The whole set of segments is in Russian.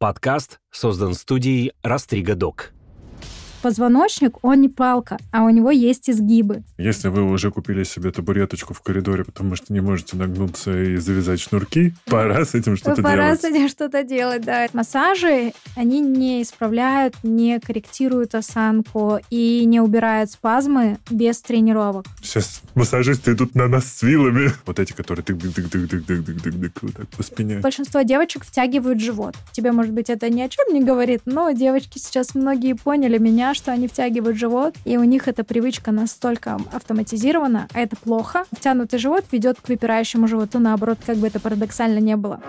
Подкаст создан студией «Растрига Док». Позвоночник, он не палка, а у него есть изгибы. Если вы уже купили себе табуреточку в коридоре, потому что не можете нагнуться и завязать шнурки, пора с этим что-то Пора делать. с этим что-то делать, да. Массажи, они не исправляют, не корректируют осанку и не убирают спазмы без тренировок. Сейчас массажисты идут на нас с вилами. Вот эти, которые тык тык тык тык тык тык тык тык тык вот так по спине. Большинство девочек втягивают живот. Тебе, может быть, это ни о чем не говорит, но девочки сейчас многие поняли меня, что они втягивают живот, и у них эта привычка настолько автоматизирована, а это плохо. Втянутый живот ведет к выпирающему животу, наоборот, как бы это парадоксально не было.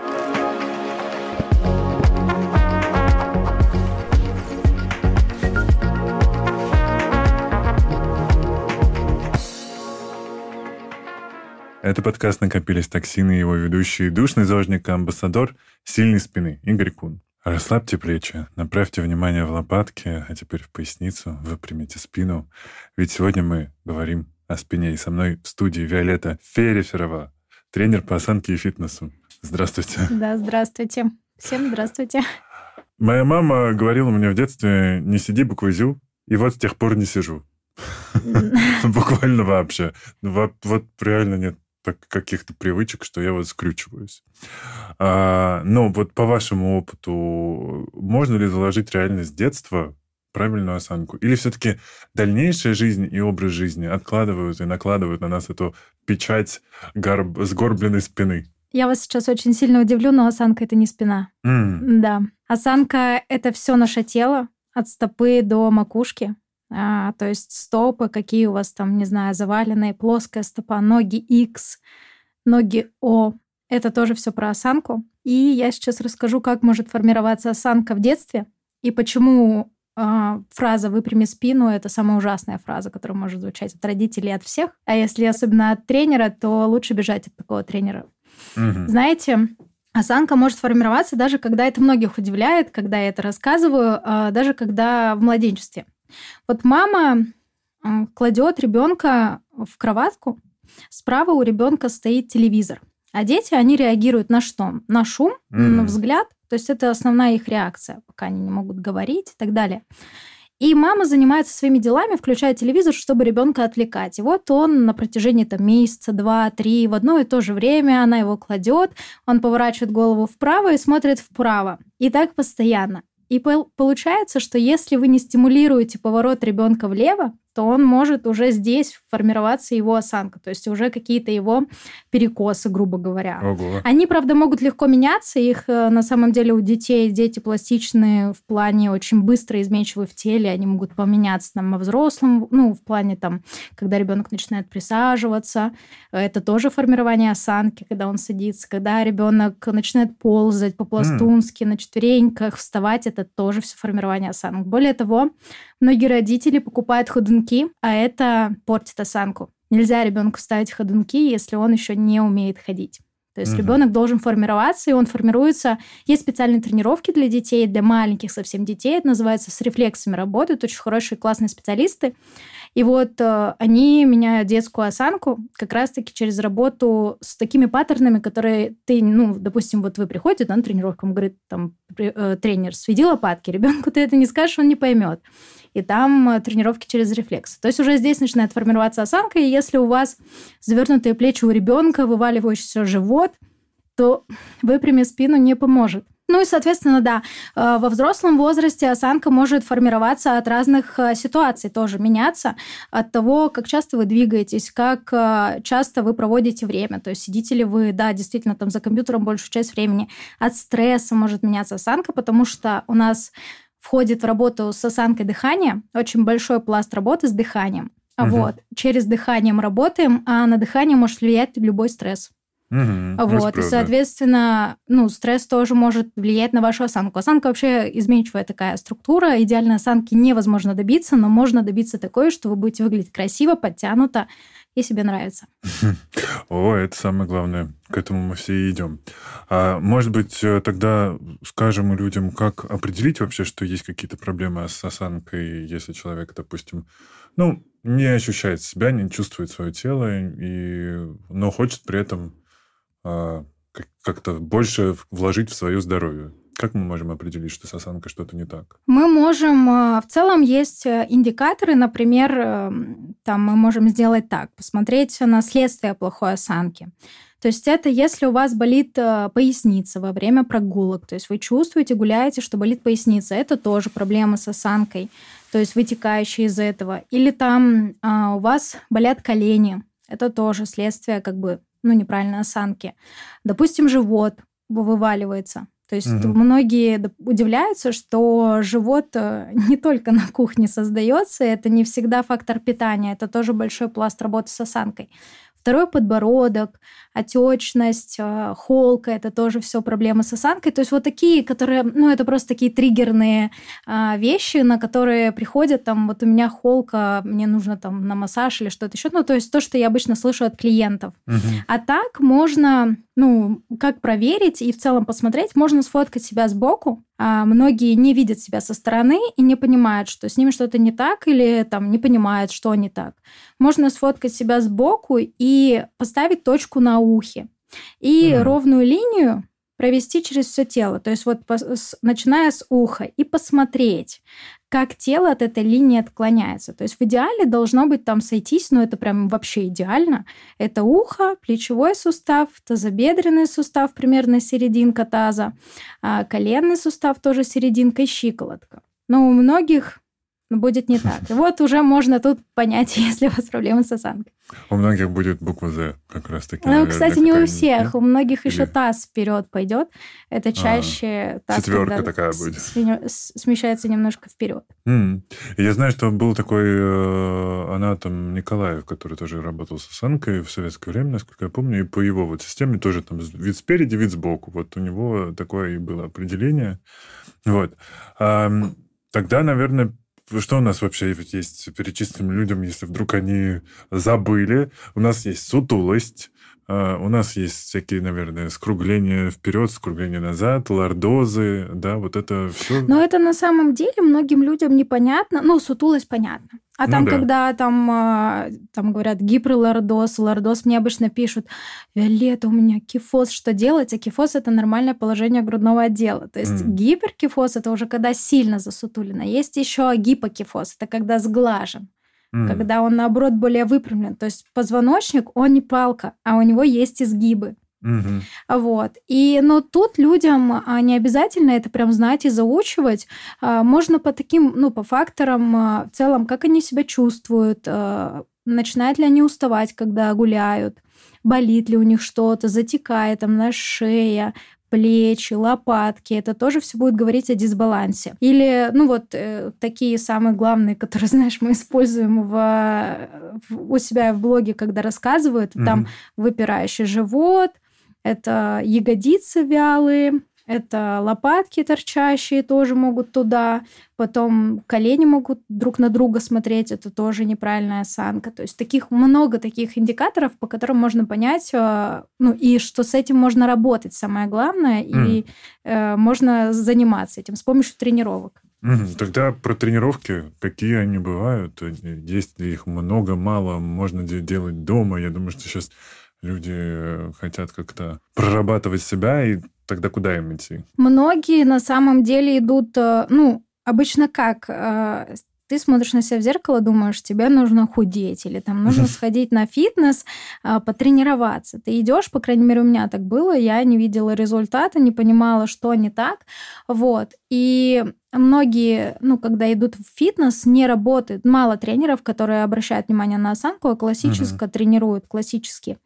Это подкаст «Накопились токсины» его ведущий душный зожник амбассадор сильной спины Игорь Кун. Расслабьте плечи, направьте внимание в лопатки, а теперь в поясницу, выпрямите спину. Ведь сегодня мы говорим о спине. И со мной в студии Виолетта Фереферова, тренер по осанке и фитнесу. Здравствуйте. Да, здравствуйте. Всем здравствуйте. Моя мама говорила мне в детстве, не сиди буквозю, и вот с тех пор не сижу. Буквально вообще. Вот, вот реально нет так, каких-то привычек, что я вот скрючиваюсь. А, но вот по вашему опыту, можно ли заложить реально с детства правильную осанку? Или все-таки дальнейшая жизнь и образ жизни откладывают и накладывают на нас эту печать горб, сгорбленной спины? Я вас сейчас очень сильно удивлю, но осанка это не спина. М, Да. Осанка это все наше тело, от стопы до макушки. А, то есть стопы, какие у вас там, не знаю, заваленные, плоская стопа, ноги X, ноги O. Это тоже все про осанку. И я сейчас расскажу, как может формироваться осанка в детстве и почему а, фраза «выпрями спину» — это самая ужасная фраза, которая может звучать от родителей от всех. А если особенно от тренера, то лучше бежать от такого тренера. мгм. Знаете, осанка может формироваться даже когда это многих удивляет, когда я это рассказываю, а, даже когда в младенчестве. Вот мама м, кладет ребенка в кроватку, справа у ребенка стоит телевизор. А дети, они реагируют на что? На шум, на Мгм. взгляд. То есть это основная их реакция, пока они не могут говорить и так далее. И мама занимается своими делами, включая телевизор, чтобы ребенка отвлекать. И вот он на протяжении там, месяца, два, три, в одно и то же время она его кладет, он поворачивает голову вправо и смотрит вправо. И так постоянно. И пол- получается, что если вы не стимулируете поворот ребенка влево, то он может уже здесь формироваться его осанка, то есть уже какие-то его перекосы, грубо говоря. Ого. Они, правда, могут легко меняться. Их э, на самом деле у детей дети пластичные в плане очень быстро изменчивые в теле. Они могут поменяться там во взрослом, ну, в плане там, когда ребенок начинает присаживаться. Это тоже формирование осанки, когда он садится. Когда ребенок начинает ползать по-пластунски на четвереньках, вставать, это тоже все формирование осанок. Более того, многие родители покупают ходунки, а это портит осанку. Нельзя ребенку ставить ходунки, если он еще не умеет ходить. То есть Мгм. ребенок должен формироваться, и он формируется. Есть специальные тренировки для детей, для маленьких совсем детей. Это называется с рефлексами работают. Очень хорошие, классные специалисты. И вот э, они меняют детскую осанку как раз-таки через работу с такими паттернами, которые ты, ну, допустим, вот вы приходите да, на тренировку, он говорит, там, э, тренер, сведи лопатки. Ребенку ты это не скажешь, он не поймет. И там э, тренировки через рефлексы. То есть уже здесь начинает формироваться осанка, и если у вас завернутые плечи у ребенка, вываливающийся живот, то выпрями спину не поможет. Ну и, соответственно, да, э, во взрослом возрасте осанка может формироваться от разных э, ситуаций, тоже меняться от того, как часто вы двигаетесь, как э, часто вы проводите время. То есть сидите ли вы, да, действительно, там за компьютером большую часть времени. От стресса может меняться осанка, потому что у нас входит в работу с осанкой дыхания очень большой пласт работы с дыханием. Мгм. Вот, через дыхание мы работаем, а на дыхание может влиять любой стресс. Ну, Вот, и, соответственно, ну, стресс тоже может влиять на вашу осанку. Осанка вообще изменчивая такая структура. Идеальной осанки невозможно добиться, но можно добиться такой, что вы будете выглядеть красиво, подтянуто и себе нравится. О, это самое главное. К этому мы все и идем. А может быть, э, тогда скажем людям, как определить вообще, что есть какие-то проблемы с осанкой, если человек, допустим, ну, не ощущает себя, не чувствует свое тело, и, но хочет при этом как-то больше вложить в свое здоровье. Как мы можем определить, что с осанкой что-то не так? Мы можем... В целом есть индикаторы, например, там мы можем сделать так, посмотреть на следствие плохой осанки. То есть это если у вас болит э, поясница во время прогулок, то есть вы чувствуете, гуляете, что болит поясница, это тоже проблема с осанкой, то есть вытекающие из этого. Или там а, у вас болят колени, это тоже следствие как бы ну, неправильной осанки. Допустим, живот вываливается. То есть угу. многие удивляются, что живот э, не только на кухне создается, это не всегда фактор питания, это тоже большой пласт работы с осанкой. Второй подбородок, отечность, э, холка, это тоже все проблемы с осанкой. То есть вот такие, которые, ну, это просто такие триггерные а, вещи, на которые приходят, там, вот у меня холка, мне нужно там на массаж или что-то еще. Ну, то есть то, что я обычно слышу от клиентов. Угу. А так можно, ну, как проверить и в целом посмотреть, можно сфоткать себя сбоку, а многие не видят себя со стороны и не понимают, что с ними что-то не так или там не понимают, что не так. Можно сфоткать себя сбоку и поставить точку на ухе. И mm. ровную линию провести через все тело. То есть вот начиная с уха и посмотреть, как тело от этой линии отклоняется. То есть в идеале должно быть там сойтись, но это прям вообще идеально. Это ухо, плечевой сустав, тазобедренный сустав, примерно серединка таза, а коленный сустав тоже серединка и щиколотка. Но у многих будет не так. И вот уже можно тут понять, если у вас проблемы с осанкой. У многих будет буква «З» как раз таки. Ну, кстати, не у всех. У многих Или... еще таз вперед пойдет. Это а, чаще а, таз, Четверка такая будет. Смещается немножко вперед. Mm. Я знаю, что был такой э, анатом Николаев, который тоже работал с осанкой в советское время, насколько я помню, и по его вот системе тоже там вид спереди, вид сбоку. Вот у него такое и было определение. Вот. А, тогда, наверное, что у нас вообще есть перечисленным людям, если вдруг они забыли? У нас есть сутулость, у нас есть всякие, наверное, скругления вперед, скругления назад, лордозы, да, вот это все. Но это на самом деле многим людям непонятно. Ну, сутулость понятно. А ну, там, да. когда там, а, там говорят гиперлордоз, лордоз, мне обычно пишут, Виолетта, у меня кифоз, что делать? А кифоз – это нормальное положение грудного отдела. То есть mm. гиперкифоз – это уже когда сильно засутулено. Есть еще гипокифоз – это когда сглажен. Mm. Когда он, наоборот, более выпрямлен. То есть позвоночник, он не палка, а у него есть изгибы. Угу. Вот. И, но тут людям а, не обязательно это прям знать и заучивать. А, можно по таким, ну, по факторам а, в целом, как они себя чувствуют, начинают ли они уставать, когда гуляют, болит ли у них что-то, затекает там на шее, плечи, лопатки. Это тоже все будет говорить о дисбалансе. Или, ну вот, э, такие самые главные, которые, знаешь, мы используем в, в, у себя в блоге, когда рассказывают, mm-hmm. там выпирающий живот, это ягодицы вялые, это лопатки торчащие тоже могут туда, потом колени могут друг на друга смотреть, это тоже неправильная осанка. То есть таких много таких индикаторов, по которым можно понять, э, ну и что с этим можно работать, самое главное, mm. и э, можно заниматься этим с помощью тренировок. Угу. Тогда про тренировки, какие они бывают, есть ли их много, мало, можно делать дома. Я думаю, что сейчас люди э, хотят как-то прорабатывать себя, и тогда куда им идти? Многие на самом деле идут, э, ну, обычно как? Ты смотришь на себя в зеркало, думаешь, тебе нужно худеть, или там нужно сходить на фитнес, потренироваться. Ты идешь, по крайней мере, у меня так было, я не видела результата, не понимала, что не так. Вот. И многие, ну, когда идут в фитнес, не работают. Мало тренеров, которые обращают внимание на осанку, а классически uh-huh. тренируют, классически.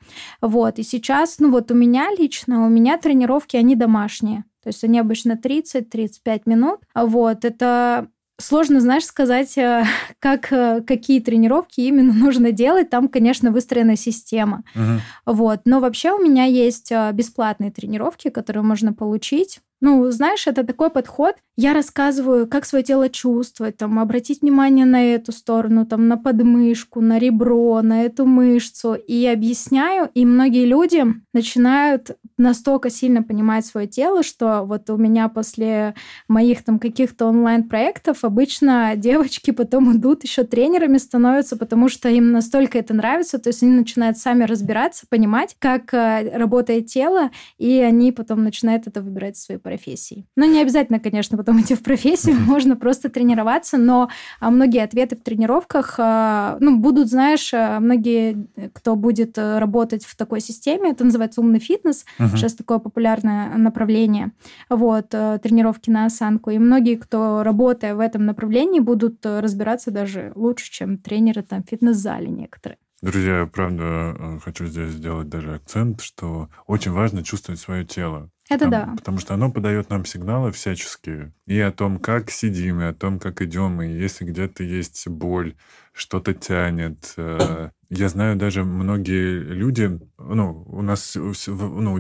Вот, и сейчас, ну, вот у меня лично, у меня тренировки, они домашние. То есть они обычно 30-35 минут. Вот, это Сложно, знаешь, сказать, э, как, э, какие тренировки именно нужно делать. Там, конечно, выстроена система. Uh-huh. Вот. Но вообще у меня есть э, бесплатные тренировки, которые можно получить. Ну, знаешь, это такой подход. Я рассказываю, как свое тело чувствовать, там, обратить внимание на эту сторону, там, на подмышку, на ребро, на эту мышцу. И объясняю, и многие люди начинают настолько сильно понимать свое тело, что вот у меня после моих там каких-то онлайн-проектов обычно девочки потом идут еще тренерами становятся, потому что им настолько это нравится, то есть они начинают сами разбираться, понимать, как э, работает тело, и они потом начинают это выбирать в свои проекты профессии. Но не обязательно, конечно, потом идти в профессию, можно просто тренироваться, но а, многие ответы в тренировках, а, ну, будут, знаешь, а, многие, кто будет э, работать в такой системе, это называется умный фитнес, uh-huh. сейчас такое популярное направление, вот, э, тренировки на осанку, и многие, кто работая в этом направлении, будут э, разбираться даже лучше, чем тренеры там в фитнес-зале некоторые. Друзья, я правда э, хочу здесь сделать даже акцент, что очень важно чувствовать свое тело. Это да. Потому что оно подает нам сигналы всяческие. И о том, как сидим, и о том, как идем, и если где-то есть боль, что-то тянет. Э, я знаю даже многие люди, ну, у нас ну,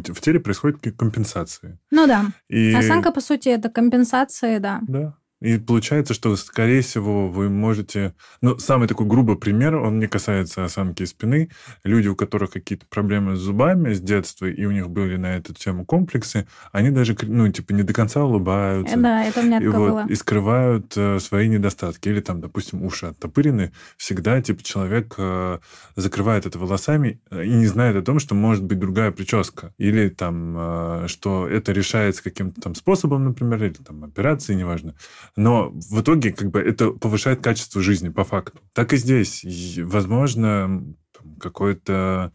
в теле происходят компенсации. Ну да. И... Осанка, по сути, это компенсации, да. Да. И получается, что, скорее всего, вы можете... Ну, самый такой грубый пример, он не касается осанки спины. Люди, у которых какие-то проблемы с зубами с детства, и у них были на эту тему комплексы, они даже, ну, типа, не до конца улыбаются. Да, это у меня и, вот, было. и скрывают э, свои недостатки. Или там, допустим, уши оттопырены. Всегда, типа, человек э, закрывает это волосами э, и не знает о том, что может быть другая прическа. Или там, э, что это решается каким-то там способом, например, или там операцией, неважно но в итоге как бы это повышает качество жизни по факту. Так и здесь. Возможно, какой-то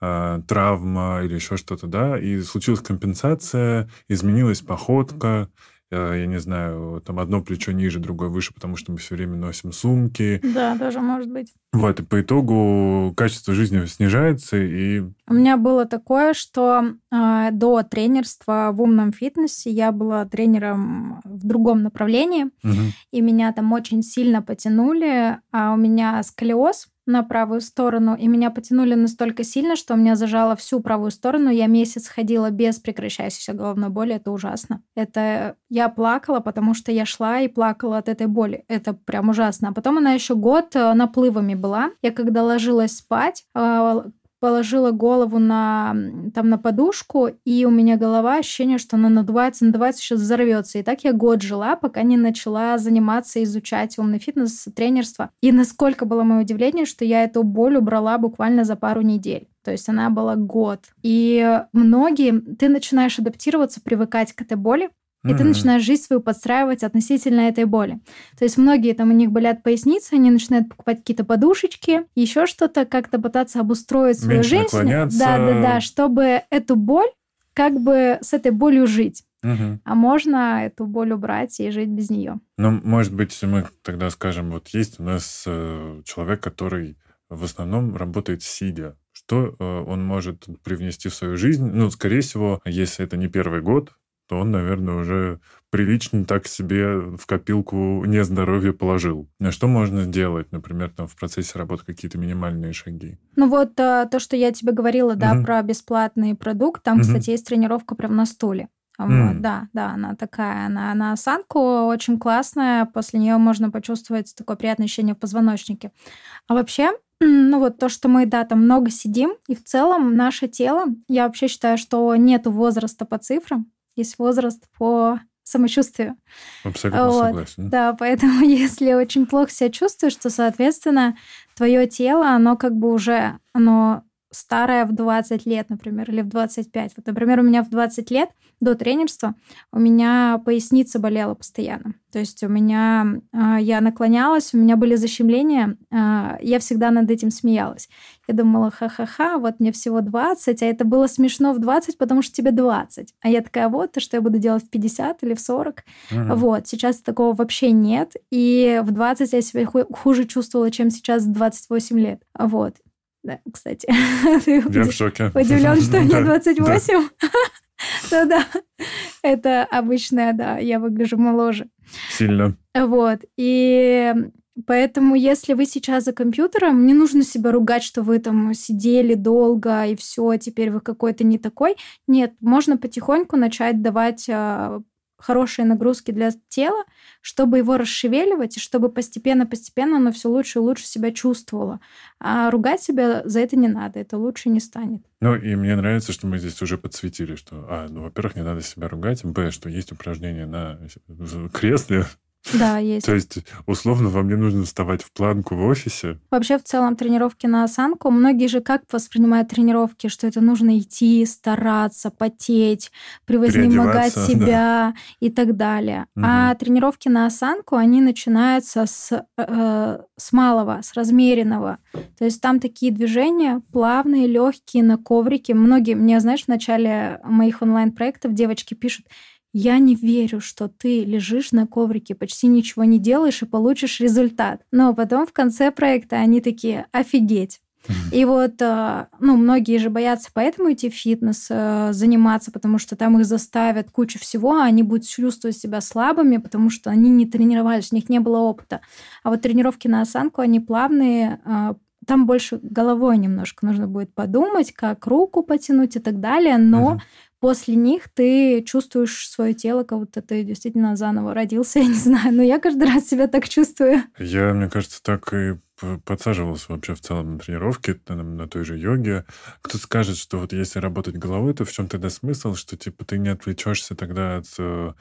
э, травма или еще что-то, да, и случилась компенсация, изменилась походка, я не знаю, там одно плечо ниже, другое выше, потому что мы все время носим сумки. Да, тоже может быть. Вот, и по итогу качество жизни снижается, и... У меня было такое, что э, до тренерства в умном фитнесе я была тренером в другом направлении, угу. и меня там очень сильно потянули, а у меня сколиоз, на правую сторону, и меня потянули настолько сильно, что у меня зажало всю правую сторону. Я месяц ходила без прекращающейся головной боли. Это ужасно. Это я плакала, потому что я шла и плакала от этой боли. Это прям ужасно. А потом она еще год э, наплывами была. Я когда ложилась спать, э, положила голову на, там, на подушку, и у меня голова, ощущение, что она надувается, надувается, сейчас взорвется. И так я год жила, пока не начала заниматься, изучать умный фитнес, тренерство. И насколько было мое удивление, что я эту боль убрала буквально за пару недель. То есть она была год. И многие, ты начинаешь адаптироваться, привыкать к этой боли, и mm-hmm. ты начинаешь жизнь свою подстраивать относительно этой боли. То есть многие там у них болят поясницы, они начинают покупать какие-то подушечки, еще что-то, как-то пытаться обустроить свою Меньше жизнь. Да, да, да, чтобы эту боль, как бы с этой болью жить. Угу. А можно эту боль убрать и жить без нее. Ну, может быть, мы тогда скажем, вот есть у нас э, человек, который в основном работает сидя. Что э, он может привнести в свою жизнь? Ну, скорее всего, если это не первый год, то он, наверное, уже прилично так себе в копилку нездоровья положил. А что можно сделать, например, там в процессе работы какие-то минимальные шаги? Ну вот а, то, что я тебе говорила, да, угу. про бесплатный продукт, там, угу. кстати, есть тренировка прям на стуле. Mm. да, да, она такая, она на осанку очень классная, после нее можно почувствовать такое приятное ощущение в позвоночнике. А вообще, ну вот то, что мы, да, там много сидим, и в целом наше тело, я вообще считаю, что нету возраста по цифрам, есть возраст по самочувствию. Абсолютно вот. согласен. Да, поэтому если очень плохо себя чувствуешь, то, соответственно, твое тело, оно как бы уже, оно старое в 20 лет, например, или в 25. Вот, например, у меня в 20 лет до тренерства у меня поясница болела постоянно. То есть у меня, э, я наклонялась, у меня были защемления, э, я всегда над этим смеялась. Я думала, ха-ха-ха, вот мне всего 20, а это было смешно в 20, потому что тебе 20. А я такая, вот, то что я буду делать в 50 или в 40. Угу. Вот, сейчас такого вообще нет. И в 20 я себя хуже чувствовала, чем сейчас в 28 лет. Вот. Да, кстати. Я в шоке. Удивлен, что мне 28. Ну да, это обычная, да, я выгляжу моложе. Сильно. Вот, и Поэтому, если вы сейчас за компьютером, не нужно себя ругать, что вы там сидели долго и все, теперь вы какой-то не такой. Нет, можно потихоньку начать давать а, хорошие нагрузки для тела, чтобы его расшевеливать, и чтобы постепенно-постепенно оно все лучше и лучше себя чувствовало. А ругать себя за это не надо, это лучше не станет. Ну, и мне нравится, что мы здесь уже подсветили, что, а, ну, во-первых, не надо себя ругать, б, что есть упражнения на кресле, Да, есть. То есть, условно, вам не нужно вставать в планку в офисе? Вообще, в целом, тренировки на осанку, многие же как воспринимают тренировки, что это нужно идти, стараться, потеть, превознемогать себя да. и так далее. Угу. А тренировки на осанку, они начинаются с, э, с малого, с размеренного. То есть там такие движения плавные, легкие, на коврике. Многие, мне, знаешь, в начале моих онлайн-проектов девочки пишут, я не верю, что ты лежишь на коврике, почти ничего не делаешь и получишь результат. Но потом в конце проекта они такие, офигеть. И вот, э, ну, многие же боятся поэтому идти в фитнес, э, заниматься, потому что там их заставят кучу всего, а они будут чувствовать себя слабыми, потому что они не тренировались, у них не было опыта. А вот тренировки на осанку, они плавные, э, там больше головой немножко нужно будет подумать, как руку потянуть и так далее, но uh-huh после них ты чувствуешь свое тело, как будто ты действительно заново родился, я не знаю, но я каждый раз себя так чувствую. Я, мне кажется, так и подсаживался вообще в целом на тренировке, на, на той же йоге. Кто-то скажет, что вот если работать головой, то в чем тогда смысл, что типа ты не отвлечешься тогда от э,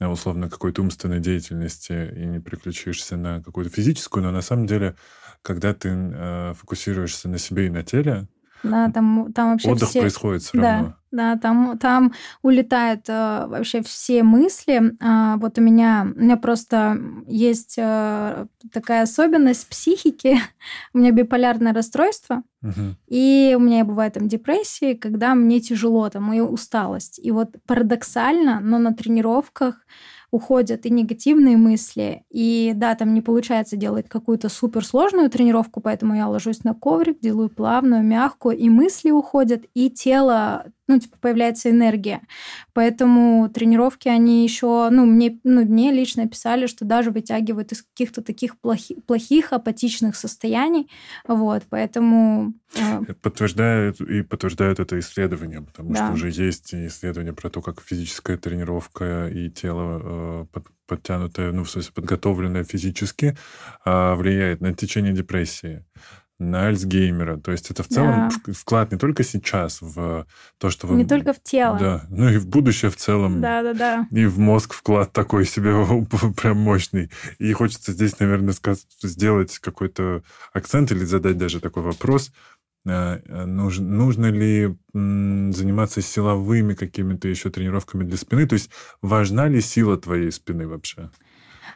условно какой-то умственной деятельности и не переключишься на какую-то физическую, но на самом деле, когда ты э, фокусируешься на себе и на теле, да, там, там вообще Отдых все... происходит все да, равно. Да, там, там улетают э, вообще все мысли. А, вот у меня, у меня просто есть э, такая особенность психики. у меня биполярное расстройство. Угу. И у меня бывает там депрессии, когда мне тяжело, там, и усталость. И вот парадоксально, но на тренировках уходят и негативные мысли. И да, там не получается делать какую-то суперсложную тренировку, поэтому я ложусь на коврик, делаю плавную, мягкую, и мысли уходят, и тело ну, типа, появляется энергия. Поэтому тренировки, они еще, ну, мне, ну, мне лично писали, что даже вытягивают из каких-то таких плохих, плохих апатичных состояний. Вот, поэтому... Э... Подтверждают и подтверждают это исследование, потому да. что уже есть исследования про то, как физическая тренировка и тело э, под, подтянутое, ну, в смысле, подготовленное физически э, влияет на течение депрессии на Альцгеймера. То есть это в целом да. вклад не только сейчас в то, что вы... Не только в тело. Да, ну и в будущее в целом. Да, да, да. И в мозг вклад такой себе прям мощный. И хочется здесь, наверное, сказать, сделать какой-то акцент или задать даже такой вопрос. А, а нужно, нужно ли заниматься силовыми какими-то еще тренировками для спины? То есть важна ли сила твоей спины вообще?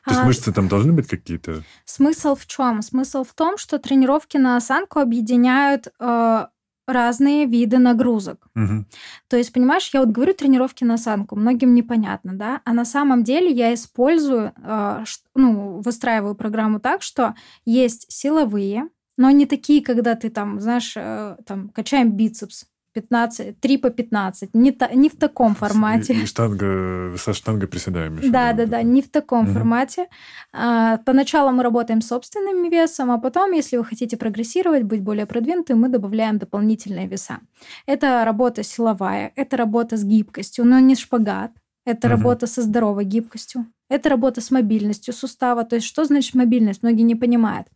То есть а, мышцы там должны быть какие-то? Смысл в чем? Смысл в том, что тренировки на осанку объединяют э, разные виды нагрузок. Угу. То есть, понимаешь, я вот говорю тренировки на осанку, многим непонятно, да, а на самом деле я использую, э, ну, выстраиваю программу так, что есть силовые, но не такие, когда ты там, знаешь, э, там качаем бицепс, 15, 3 по 15. Не, та, не в таком формате. И, и штанга, со штангой приседаем. Еще, да, да, да, не в таком угу. формате. А, поначалу мы работаем собственным весом, а потом, если вы хотите прогрессировать, быть более продвинутым, мы добавляем дополнительные веса. Это работа силовая, это работа с гибкостью, но не шпагат. Это угу. работа со здоровой гибкостью. Это работа с мобильностью сустава. То есть, что значит мобильность? Многие не понимают.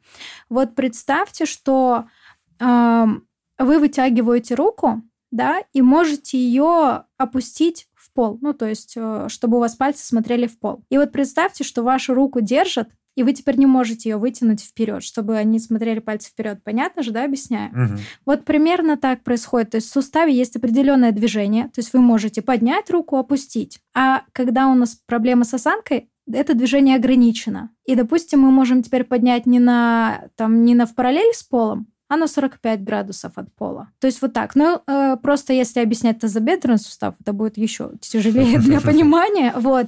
Вот представьте, что э, вы вытягиваете руку, да, и можете ее опустить в пол, ну, то есть, э, чтобы у вас пальцы смотрели в пол. И вот представьте, что вашу руку держат, и вы теперь не можете ее вытянуть вперед, чтобы они смотрели пальцы вперед. Понятно же, да, объясняю? Угу. Вот примерно так происходит. То есть в суставе есть определенное движение, то есть вы можете поднять руку, опустить. А когда у нас проблема с осанкой, это движение ограничено. И, допустим, мы можем теперь поднять не на, там, не на в параллель с полом, а на 45 градусов от пола. То есть вот так. Но э, просто если объяснять тазобедренный сустав, это будет еще тяжелее для понимания. Вот.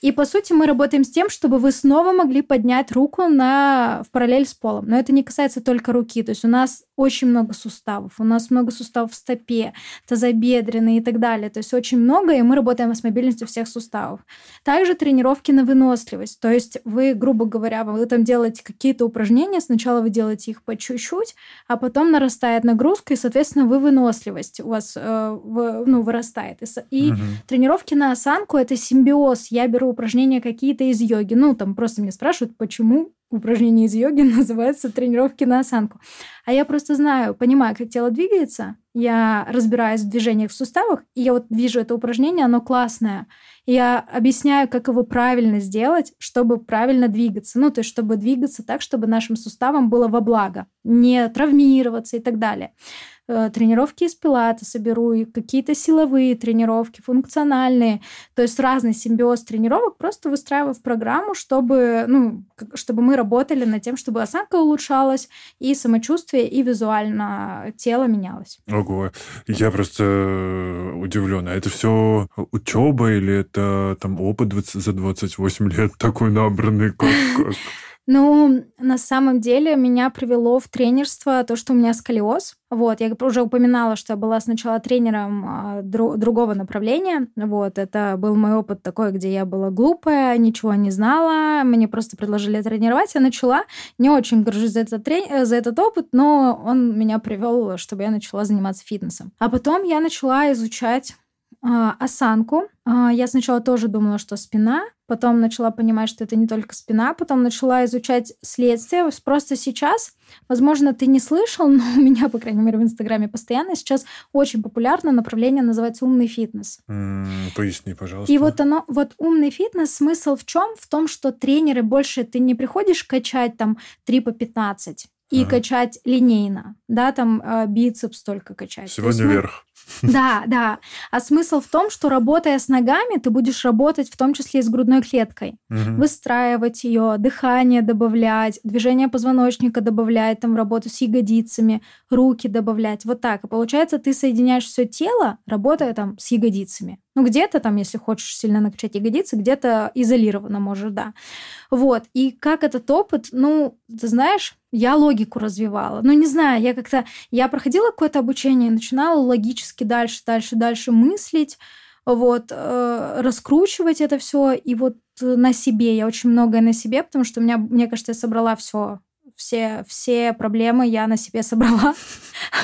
И по сути мы работаем с тем, чтобы вы снова могли поднять руку на, в параллель с полом. Но это не касается только руки. То есть у нас очень много суставов. У нас много суставов в стопе, тазобедренные и так далее. То есть очень много, и мы работаем с мобильностью всех суставов. Также тренировки на выносливость. То есть вы, грубо говоря, вы там делаете какие-то упражнения, сначала вы делаете их по чуть-чуть, а потом нарастает нагрузка, и, соответственно, вы выносливость у вас э, в, ну, вырастает. И, и угу. тренировки на осанку – это симбиоз. Я беру упражнения какие-то из йоги. Ну, там просто меня спрашивают, почему упражнение из йоги называется тренировки на осанку. А я просто знаю, понимаю, как тело двигается, я разбираюсь в движениях в суставах, и я вот вижу это упражнение, оно классное. Я объясняю, как его правильно сделать, чтобы правильно двигаться. Ну, то есть, чтобы двигаться так, чтобы нашим суставам было во благо, не травмироваться и так далее. Э, тренировки из пилатеса беру, и какие-то силовые тренировки, функциональные. То есть разный симбиоз тренировок просто выстраиваю в программу, чтобы, ну, чтобы мы работали над тем, чтобы осанка улучшалась, и самочувствие, и визуально тело менялось. Ого, я просто э, удивлен. А это все учеба или это там опыт за 28 лет такой набранный? Как, как? Ну, на самом деле меня привело в тренерство то, что у меня сколиоз. Вот, я уже упоминала, что я была сначала тренером а, дру- другого направления. Вот, это был мой опыт такой, где я была глупая, ничего не знала, мне просто предложили тренировать, я начала. Не очень горжусь за этот, трени- за этот опыт, но он меня привел, чтобы я начала заниматься фитнесом. А потом я начала изучать а, осанку. А, я сначала тоже думала, что спина, потом начала понимать, что это не только спина, потом начала изучать следствие. Просто сейчас, возможно, ты не слышал, но у меня, по крайней мере, в Инстаграме постоянно сейчас очень популярное направление называется умный фитнес. М, Поясни, пожалуйста. И вот оно, вот умный фитнес, смысл в чем? В том, что тренеры больше ты не приходишь качать там 3 по 15 и Ага. качать линейно, да, там э, бицепс только качать. Сегодня ну, вверх. да, да. А смысл в том, что работая с ногами, ты будешь работать в том числе и с грудной клеткой. Мгм. Выстраивать ее, дыхание добавлять, движение позвоночника добавлять, там работу с ягодицами, руки добавлять. Вот так. И получается, ты соединяешь все тело, работая там с ягодицами. Ну, где-то там, если хочешь сильно накачать ягодицы, где-то изолированно, может, да. Вот. И как этот опыт, ну, ты знаешь, я логику развивала. Ну, не знаю, я как-то... Я проходила какое-то обучение, начинала логически дальше, дальше, дальше мыслить, вот, э, раскручивать это все. И вот на себе, я очень многое на себе, потому что у меня, мне кажется, я собрала все все, все проблемы я на себе собрала.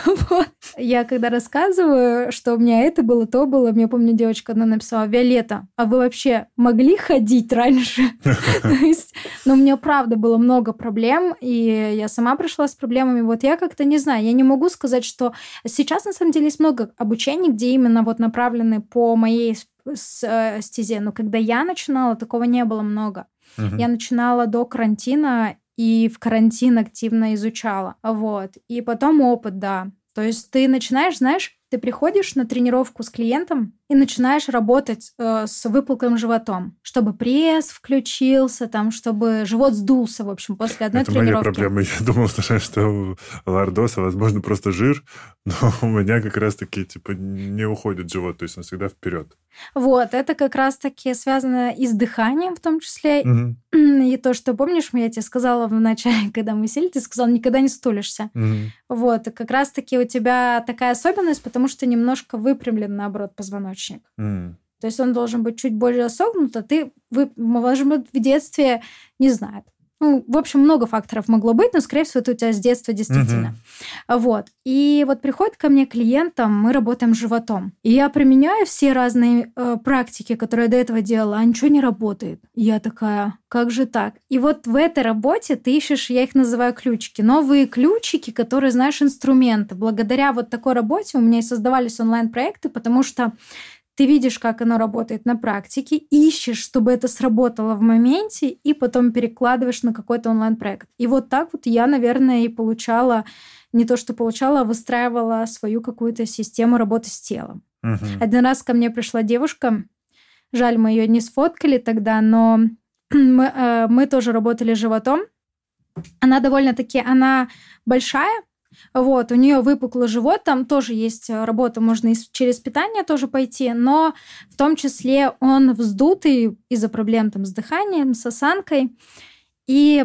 Вот. Я когда рассказываю, что у меня это было, то было, мне помню, девочка одна написала, Виолетта, а вы вообще могли ходить раньше? То есть, ну, у меня правда было много проблем, и я сама пришла с проблемами. Вот я как-то не знаю, я не могу сказать, что сейчас на самом деле есть много обучений, где именно вот направлены по моей э, стезе. Но когда я начинала, такого не было много. Я начинала до карантина и в карантин активно изучала. Вот. И потом опыт, да. То есть ты начинаешь, знаешь, ты приходишь на тренировку с клиентом и начинаешь работать э, с выпуклым животом, чтобы пресс включился, там, чтобы живот сдулся, в общем, после одной Это моя тренировки. проблема. Я думал, что, лордоса, возможно, просто жир, но у меня как раз-таки типа не уходит живот, то есть он всегда вперед. Вот, это как раз-таки связано и с дыханием в том числе, Мгм. и то, что, помнишь, я тебе сказала в начале, когда мы сели, ты сказал, никогда не стулишься. Мгм. Вот, и как раз-таки у тебя такая особенность, потому что немножко выпрямлен, наоборот, позвоночник. М. То есть он должен быть чуть более согнут, а ты, вы, может быть, в детстве, не знаю. Ну, в общем, много факторов могло быть, но, скорее всего, это у тебя с детства действительно. Вот. И вот приходит ко мне клиент, там, мы работаем с животом. И я применяю все разные э, практики, которые я до этого делала, а ничего не работает. И я такая, как же так? И вот в этой работе ты ищешь, я их называю ключики, новые ключики, которые, знаешь, инструменты. Благодаря вот такой работе у меня и создавались онлайн-проекты, потому что ты видишь, как оно работает на практике, ищешь, чтобы это сработало в моменте, и потом перекладываешь на какой-то онлайн-проект. И вот так вот я, наверное, и получала, не то что получала, а выстраивала свою какую-то систему работы с телом. Мгм. Один раз ко мне пришла девушка, жаль, мы ее не сфоткали тогда, но мы, э, мы тоже работали животом. Она довольно-таки, она большая, вот, у нее выпуклый живот, там тоже есть э, работа, можно и через питание тоже пойти, но в том числе он вздутый из-за проблем там с дыханием, с осанкой. И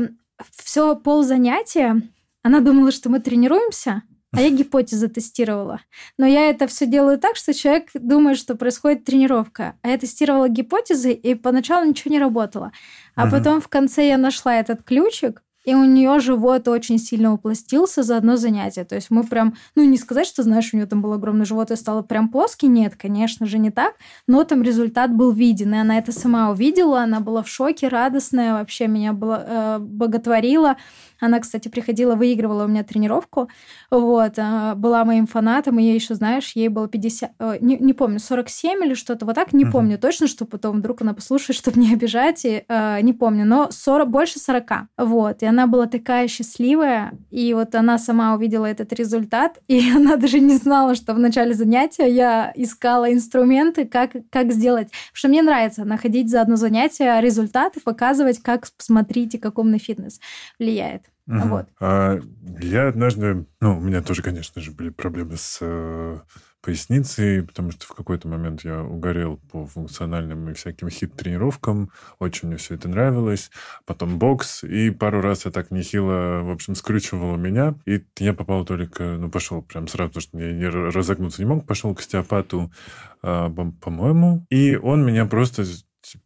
все пол занятия она думала, что мы тренируемся, а я гипотезы тестировала. Но я это все делаю так, что человек думает, что происходит тренировка. А я тестировала гипотезы, и поначалу ничего не работало. А Мгм. потом в конце я нашла этот ключик, и у нее живот очень сильно упластился за одно занятие. То есть мы прям, ну не сказать, что, знаешь, у нее там был огромный живот и стало прям плоский, нет, конечно же, не так, но там результат был виден, и она это сама увидела, она была в шоке, радостная, вообще меня было, э, боготворила. Она, кстати, приходила, выигрывала у меня тренировку. Вот, а, была моим фанатом, и я еще, знаешь, ей было 50, э, не, не помню, 47 или что-то вот так, не uh-huh. помню точно, что потом вдруг она послушает, чтобы не обижать, и, э, не помню, но 40, больше 40. Вот, и она была такая счастливая, и вот она сама увидела этот результат, и она даже не знала, что в начале занятия я искала инструменты, как, как сделать. Потому что мне нравится находить за одно занятие результаты, показывать, как, посмотрите, как умный фитнес влияет. Угу. Вот. А я однажды, ну, у меня тоже, конечно же, были проблемы с э, поясницей, потому что в какой-то момент я угорел по функциональным и всяким хит-тренировкам. Очень мне все это нравилось. Потом бокс. И пару раз я так нехило, в общем, скручивало меня. И я попал только, ну, пошел прям сразу, потому что я не разогнуться не мог, пошел к остеопату, э, по-моему. И он меня просто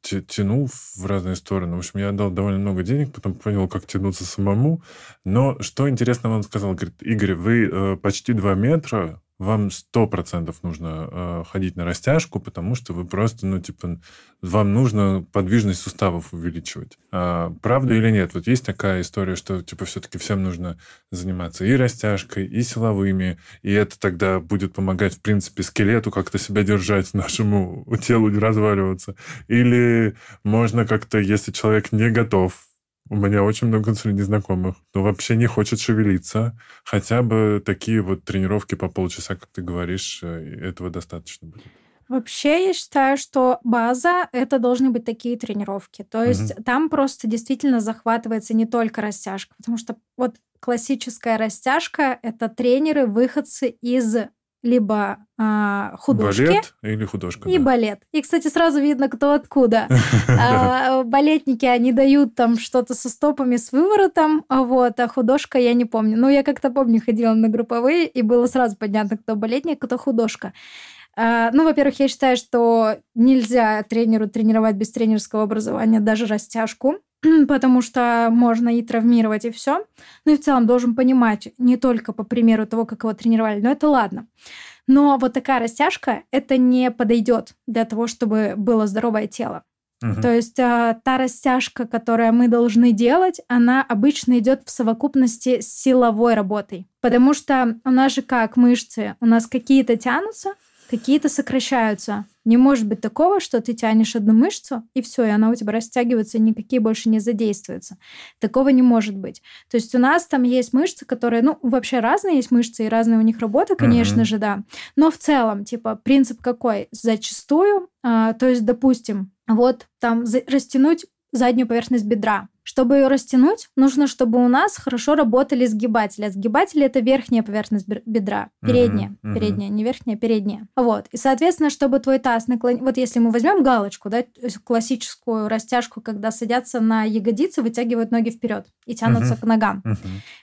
тянул в разные стороны. В общем, я отдал довольно много денег, потом понял, как тянуться самому. Но что интересно, он сказал, говорит, Игорь, вы э, почти два метра, вам сто процентов нужно э, ходить на растяжку, потому что вы просто, ну, типа, вам нужно подвижность суставов увеличивать. А, правда или нет? Вот есть такая история, что, типа, все-таки всем нужно заниматься и растяжкой, и силовыми, и это тогда будет помогать, в принципе, скелету как-то себя держать, нашему телу не разваливаться. Или можно как-то, если человек не готов у меня очень много среди знакомых, но вообще не хочет шевелиться. Хотя бы такие вот тренировки по полчаса, как ты говоришь, э, этого достаточно будет. Вообще, я считаю, что база это должны быть такие тренировки. То есть угу. там просто действительно захватывается не только растяжка, потому что вот классическая растяжка это тренеры, выходцы из либо а, художки. Балет или художка. И да. балет. И, кстати, сразу видно, кто откуда. а, балетники, они дают там что-то со стопами, с выворотом, вот, а художка я не помню. Ну, я как-то помню, ходила на групповые, и было сразу понятно, кто балетник, кто художка. А, ну, во-первых, я считаю, что нельзя тренеру тренировать без тренерского образования даже растяжку. потому что можно и травмировать, и все. Ну и в целом должен понимать не только по примеру того, как его тренировали, но это ладно. Но вот такая растяжка, это не подойдет для того, чтобы было здоровое тело. Угу. То есть а, та растяжка, которую мы должны делать, она обычно идет в совокупности с силовой работой. Потому что у нас же как мышцы, у нас какие-то тянутся, какие-то сокращаются. Не может быть такого, что ты тянешь одну мышцу, и все, и она у тебя растягивается, и никакие больше не задействуются. Такого не может быть. То есть у нас там есть мышцы, которые, ну, вообще разные есть мышцы, и разные у них работа, конечно uh-huh. же, да. Но в целом, типа, принцип какой? Зачастую, а, то есть, допустим, вот там за- растянуть заднюю поверхность бедра. Чтобы ее растянуть, нужно, чтобы у нас хорошо работали сгибатели. А сгибатели это верхняя поверхность бедра, передняя, uh-huh, uh-huh. передняя, не верхняя, передняя. Вот. И, соответственно, чтобы твой таз наклон... Вот если мы возьмем галочку, да, классическую растяжку, когда садятся на ягодицы, вытягивают ноги вперед и тянутся uh-huh. к ногам. Uh-huh.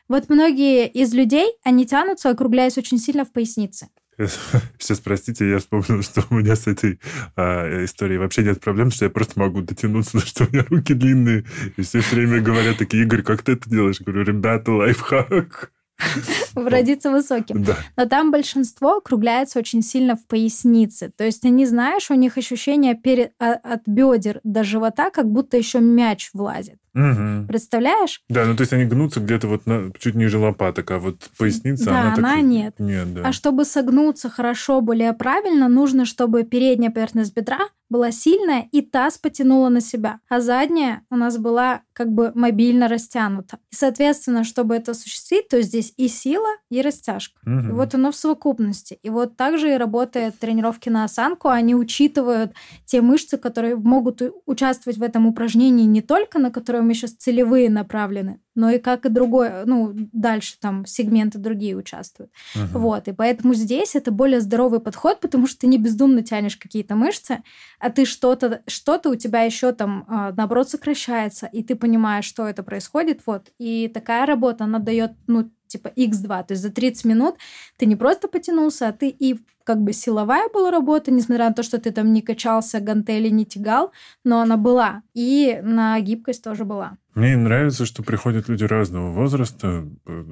Вот многие из людей, они тянутся, округляясь очень сильно в пояснице. Сейчас, простите, я вспомнил, что у меня с этой а, историей вообще нет проблем, что я просто могу дотянуться, что у меня руки длинные. И все время говорят такие, Игорь, как ты это делаешь? Я говорю, ребята, лайфхак. Родиться высоким. Да. Но там большинство округляется очень сильно в пояснице. То есть они, знаешь, у них ощущение перед, а, от бедер до живота, как будто еще мяч влазит. Угу. Представляешь? Да, ну то есть они гнутся где-то вот на, чуть ниже лопаток, а вот поясница, да, она, она так... нет. Нет, да. А чтобы согнуться хорошо, более правильно, нужно, чтобы передняя поверхность бедра была сильная и таз потянула на себя, а задняя у нас была как бы мобильно растянута. И, соответственно, чтобы это осуществить, то здесь и сила, и растяжка. Угу. И вот оно в совокупности. И вот также и работает тренировки на осанку. Они учитывают те мышцы, которые могут участвовать в этом упражнении не только на которые мы сейчас целевые направлены, но и как и другое, ну, дальше там сегменты другие участвуют. Uh-huh. Вот, и поэтому здесь это более здоровый подход, потому что ты не бездумно тянешь какие-то мышцы, а ты что-то, что-то у тебя еще там, а, наоборот, сокращается, и ты понимаешь, что это происходит, вот. И такая работа, она дает, ну, типа X2, то есть за 30 минут ты не просто потянулся, а ты и как бы силовая была работа, несмотря на то, что ты там не качался, гантели не тягал, но она была. И на гибкость тоже была. Мне нравится, что приходят люди разного возраста.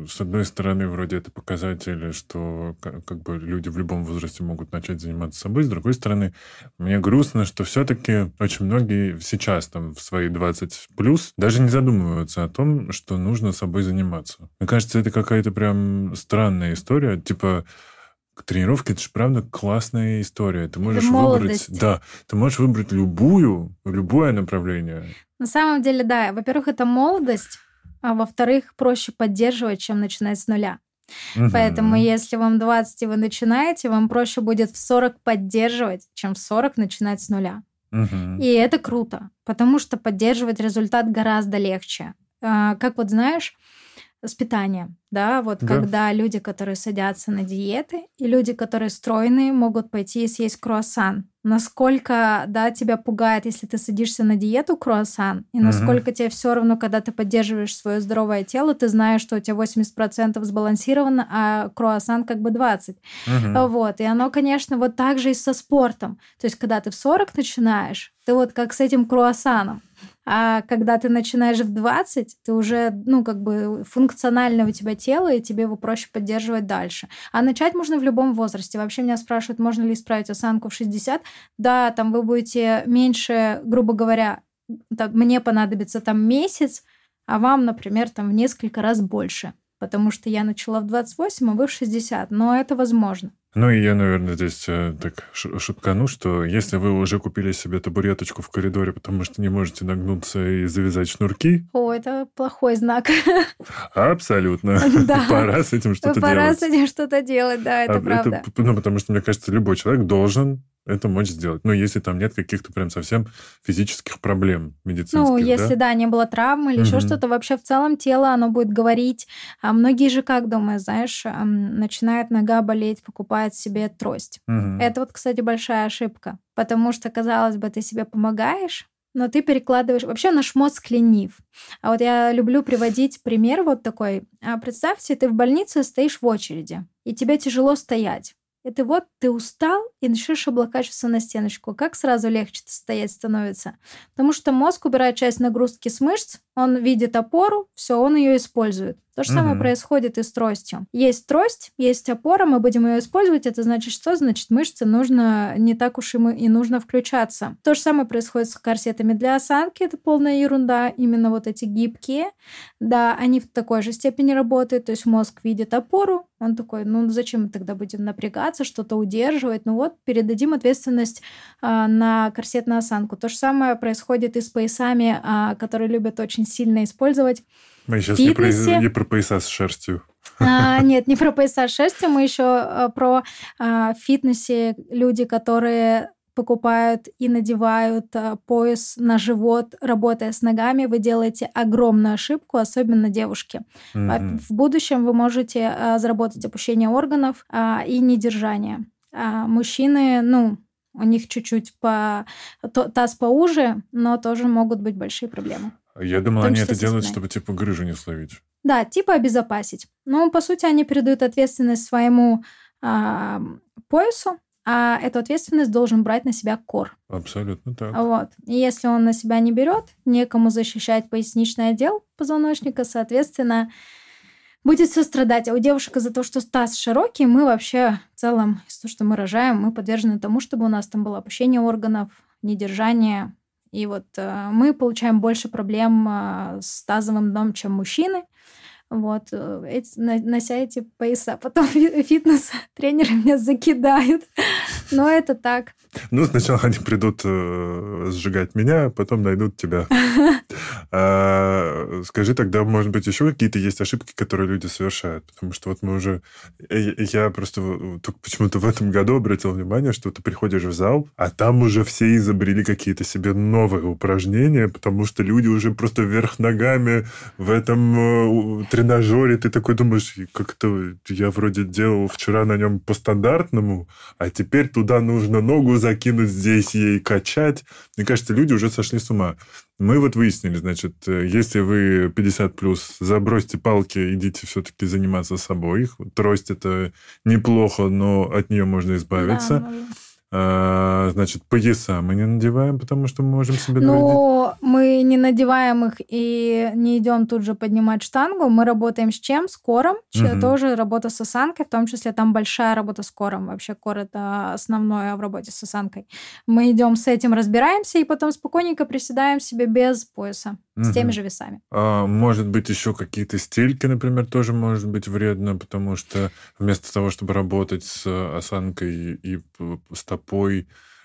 С одной стороны, вроде это показатель, что как бы люди в любом возрасте могут начать заниматься собой. С другой стороны, мне грустно, что все-таки очень многие сейчас, там, в свои 20 плюс, даже не задумываются о том, что нужно собой заниматься. Мне кажется, это какая-то прям странная история. Типа, тренировки это же правда классная история. Ты можешь выбрать, да, ты можешь выбрать любую, любое направление. На самом деле, да. Во-первых, это молодость, а во-вторых, проще поддерживать, чем начинать с нуля. Угу. Поэтому, если вам 20 и вы начинаете, вам проще будет в 40 поддерживать, чем в 40 начинать с нуля. Угу. И это круто, потому что поддерживать результат гораздо легче. А, как вот знаешь, с питанием, да, вот да. когда люди, которые садятся на диеты, и люди, которые стройные, могут пойти и съесть круассан. Насколько, да, тебя пугает, если ты садишься на диету круассан, и насколько угу. тебе все равно, когда ты поддерживаешь свое здоровое тело, ты знаешь, что у тебя 80% сбалансировано, а круассан как бы 20%. Угу. Вот, и оно, конечно, вот так же и со спортом. То есть, когда ты в 40 начинаешь, ты вот как с этим круассаном, а когда ты начинаешь в 20, ты уже, ну, как бы функционально у тебя тело, и тебе его проще поддерживать дальше. А начать можно в любом возрасте. Вообще меня спрашивают, можно ли исправить осанку в 60. Да, там вы будете меньше, грубо говоря, так, мне понадобится там месяц, а вам, например, там в несколько раз больше. Потому что я начала в 28, а вы в 60. Но это возможно. Ну и я, наверное, здесь э, так шуткану, что если вы уже купили себе табуреточку в коридоре, потому что не можете нагнуться и завязать шнурки... О, это плохой знак. Абсолютно. Да. Пора с этим что-то делать. Пора с этим что-то делать, да, это а, правда. Это, ну, потому что, мне кажется, любой человек должен это мочь сделать. Ну, если там нет каких-то прям совсем физических проблем медицинских. Ну, если, да, да не было травмы или угу. еще что-то, вообще в целом тело, оно будет говорить. А многие же как думают, знаешь, начинает нога болеть, покупает себе трость. Угу. Это вот, кстати, большая ошибка. Потому что, казалось бы, ты себе помогаешь, но ты перекладываешь... Вообще наш мозг ленив. А вот я люблю приводить пример вот такой. А представьте, ты в больнице стоишь в очереди, и тебе тяжело стоять. Это вот ты устал и начнешь облокачиваться на стеночку. Как сразу легче стоять становится? Потому что мозг убирает часть нагрузки с мышц, он видит опору, все, он ее использует. То же самое происходит и с тростью. Есть трость, есть опора, мы будем ее использовать. Это значит что? Значит, мышцы нужно не так уж и, мы, и нужно включаться. То же самое происходит с корсетами для осанки. Это полная ерунда. Именно вот эти гибкие. Да, они в такой же степени работают. То есть мозг видит опору, он такой, ну зачем мы тогда будем напрягаться, что-то удерживать? Ну вот, передадим ответственность э, на корсет на осанку. То же самое происходит и с поясами, э, которые любят очень сильно использовать. Мы сейчас не про, не про пояса с шерстью. А, нет, не про пояса с шерстью, мы еще а, про а, фитнесе люди, которые покупают и надевают а, пояс на живот, работая с ногами, вы делаете огромную ошибку, особенно девушки. Mm-hmm. В будущем вы можете а, заработать опущение органов а, и недержание. А мужчины, ну, у них чуть-чуть по таз поуже, но тоже могут быть большие проблемы. Я думал, они это делают, чтобы типа грыжу не словить. Да, типа обезопасить. Но по сути они передают ответственность своему э, поясу, а эту ответственность должен брать на себя кор. Абсолютно так. Вот. И если он на себя не берет, некому защищать поясничный отдел позвоночника, соответственно, будет все страдать. А у девушек из-за того, что таз широкий, мы вообще в целом, из-за того, что мы рожаем, мы подвержены тому, чтобы у нас там было опущение органов, недержание, и вот э, мы получаем больше проблем э, с тазовым дном, чем мужчины. Вот, э, эти, нося эти пояса. Потом фитнес-тренеры меня закидают. Но это так. Ну, сначала они придут э, сжигать меня, а потом найдут тебя. А, скажи тогда, может быть, еще какие-то есть ошибки, которые люди совершают? Потому что вот мы уже... Я просто только почему-то в этом году обратил внимание, что ты приходишь в зал, а там уже все изобрели какие-то себе новые упражнения, потому что люди уже просто вверх ногами в этом э, тренажере, ты такой думаешь, как это я вроде делал вчера на нем по стандартному, а теперь туда нужно ногу закинуть, здесь ей качать. Мне кажется, люди уже сошли с ума. Мы вот выяснили, значит, э, если вы 50 плюс, забросьте палки, идите все-таки заниматься собой. Трость это неплохо, но от нее можно избавиться. Да, а, значит, пояса мы не надеваем, потому что мы можем себе Ну, мы не надеваем их и не идем тут же поднимать штангу. Мы работаем с чем? С кором. Угу. Тоже работа с осанкой, в том числе там большая работа с кором. Вообще кор это основное в работе с осанкой. Мы идем с этим, разбираемся и потом спокойненько приседаем себе без пояса угу. с теми же весами. А, может быть, еще какие-то стельки, например, тоже может быть вредно, потому что вместо того, чтобы работать с осанкой и стопой,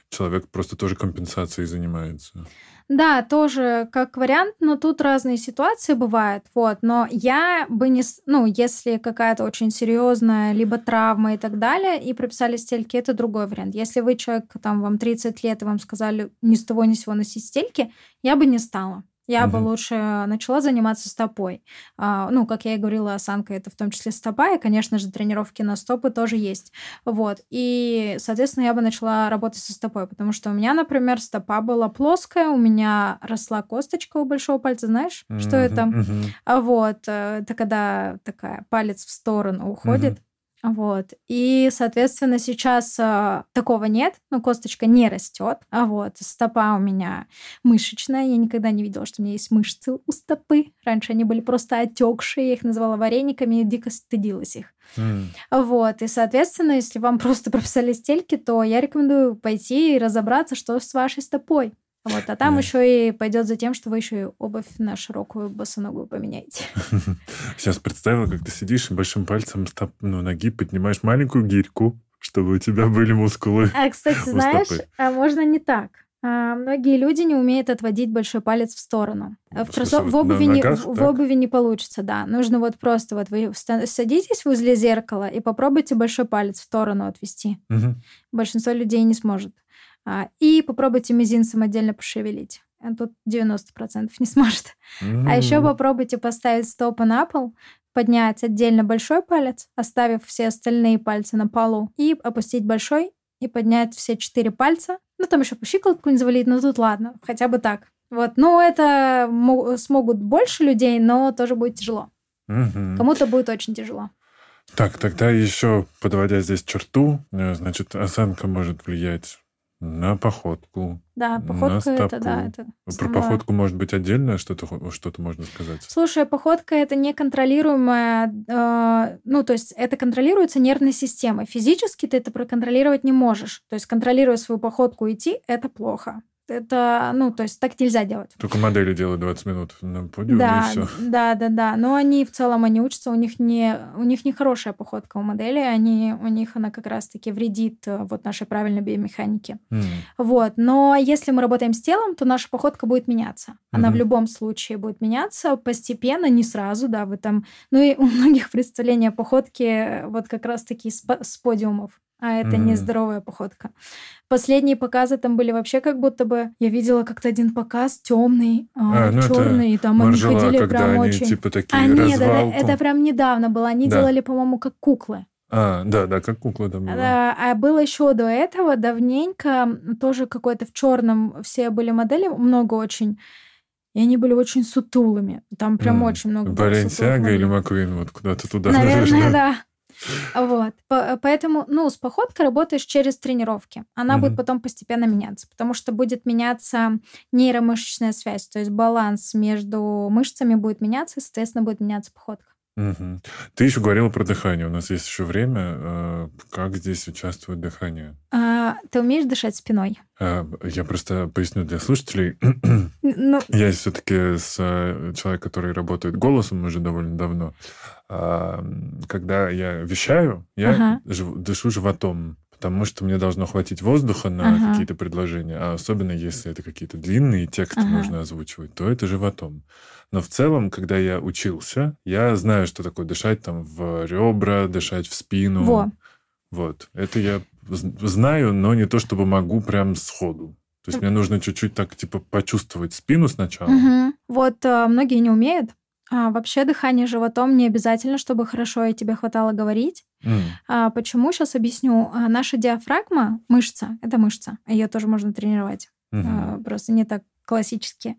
человек просто тоже компенсацией занимается. Да, тоже как вариант, но тут разные ситуации бывают, вот. Но я бы не, ну, если какая-то очень серьезная либо травма и так далее, и прописали стельки, это другой вариант. Если вы человек, там, вам 30 лет, и вам сказали ни с того ни с сего носить стельки, я бы не стала. Я угу. бы лучше начала заниматься стопой. А, ну, как я и говорила, осанка это в том числе стопа, и, конечно же, тренировки на стопы тоже есть. Вот. И, соответственно, я бы начала работать со стопой, потому что у меня, например, стопа была плоская, у меня росла косточка у большого пальца, знаешь, что угу, это? Угу. Вот. Э, это когда такая палец в сторону уходит. Угу. Вот. И, соответственно, сейчас э, такого нет, но косточка не растет. А вот стопа у меня мышечная. Я никогда не видела, что у меня есть мышцы у стопы. Раньше они были просто отекшие, я их называла варениками и дико стыдилась их. Mm. Вот. И, соответственно, если вам просто прописали стельки, то я рекомендую пойти и разобраться, что с вашей стопой. Вот, а там да. еще и пойдет за тем, что вы еще и обувь на широкую босоногую поменяете. Сейчас представила, как ты сидишь и большим пальцем стоп, ну, ноги поднимаешь маленькую гирьку, чтобы у тебя были мускулы. А, кстати, знаешь, а можно не так. А, многие люди не умеют отводить большой палец в сторону. В, смысле, в, обуви, ногах, не, в обуви не получится, да. Нужно вот просто вот вы садитесь возле зеркала и попробуйте большой палец в сторону отвести. Угу. Большинство людей не сможет. А, и попробуйте мизинцем отдельно пошевелить. Тут 90% не сможет. Mm-hmm. А еще попробуйте поставить стопы на пол, поднять отдельно большой палец, оставив все остальные пальцы на полу, и опустить большой, и поднять все четыре пальца. Ну, там еще по щиколотку не завалить, но тут ладно, хотя бы так. Вот, ну, это смогут больше людей, но тоже будет тяжело. Угу. Кому-то будет очень тяжело. Так, тогда еще подводя здесь черту, э, значит, осанка может влиять на походку. Да, походка на это, да, это Про самое... походку может быть отдельно что-то что можно сказать? Слушай, походка это неконтролируемая, э, ну, то есть это контролируется нервной системой. Физически ты это проконтролировать не можешь. То есть контролируя свою походку идти, это плохо это, ну, то есть так нельзя делать. Только модели делают 20 минут на подиуме да, и все. Да, да, да. Но они в целом они учатся, у них не, у них не хорошая походка у модели, они, у них она как раз-таки вредит э, вот нашей правильной биомеханике. Mm. Вот. Но если мы работаем с телом, то наша походка будет меняться. Она mm-hmm. в любом случае будет меняться постепенно, не сразу, да, вы там... Ну и у многих представления походки э, вот как раз-таки с, с подиумов а это mm. нездоровая походка. Последние показы там были вообще как будто бы я видела как-то один показ темный, а, а, ну черный, и там Маржела, они ходили прям они, очень. Типа такие а нет, это, это прям недавно было. Они да. делали, по-моему, как куклы. А, да, да, как кукла там была. Да, а было еще до этого, давненько, тоже какой-то в черном все были модели, много очень. И они были очень сутулыми. Там прям mm. очень много Баленсиага или Маквин, вот куда-то туда. Наверное, да. Вот. Поэтому, ну, с походкой работаешь через тренировки. Она будет потом постепенно меняться, потому что будет меняться нейромышечная связь, то есть баланс между мышцами будет меняться, соответственно, будет меняться походка. Угу. Ты еще говорила про дыхание. У нас есть еще время. Э, как здесь участвует дыхание? А, ты умеешь дышать спиной? А, я просто поясню для слушателей. Ну... Я все-таки с э, человек, который работает голосом уже довольно давно. А, когда я вещаю, я ага. дышу животом потому что мне должно хватить воздуха на ага. какие-то предложения, а особенно если это какие-то длинные тексты ага. нужно озвучивать, то это животом. Но в целом, когда я учился, я знаю, что такое дышать там в ребра, дышать в спину. Во. Вот. Это я знаю, но не то чтобы могу прям сходу. То есть мне нужно чуть-чуть так, типа, почувствовать спину сначала. Угу. Вот а, многие не умеют. А, вообще дыхание животом не обязательно, чтобы хорошо и тебе хватало говорить. Mm. А, почему? Сейчас объясню. А, наша диафрагма, мышца, это мышца. Ее тоже можно тренировать. Mm-hmm. А, просто не так классические.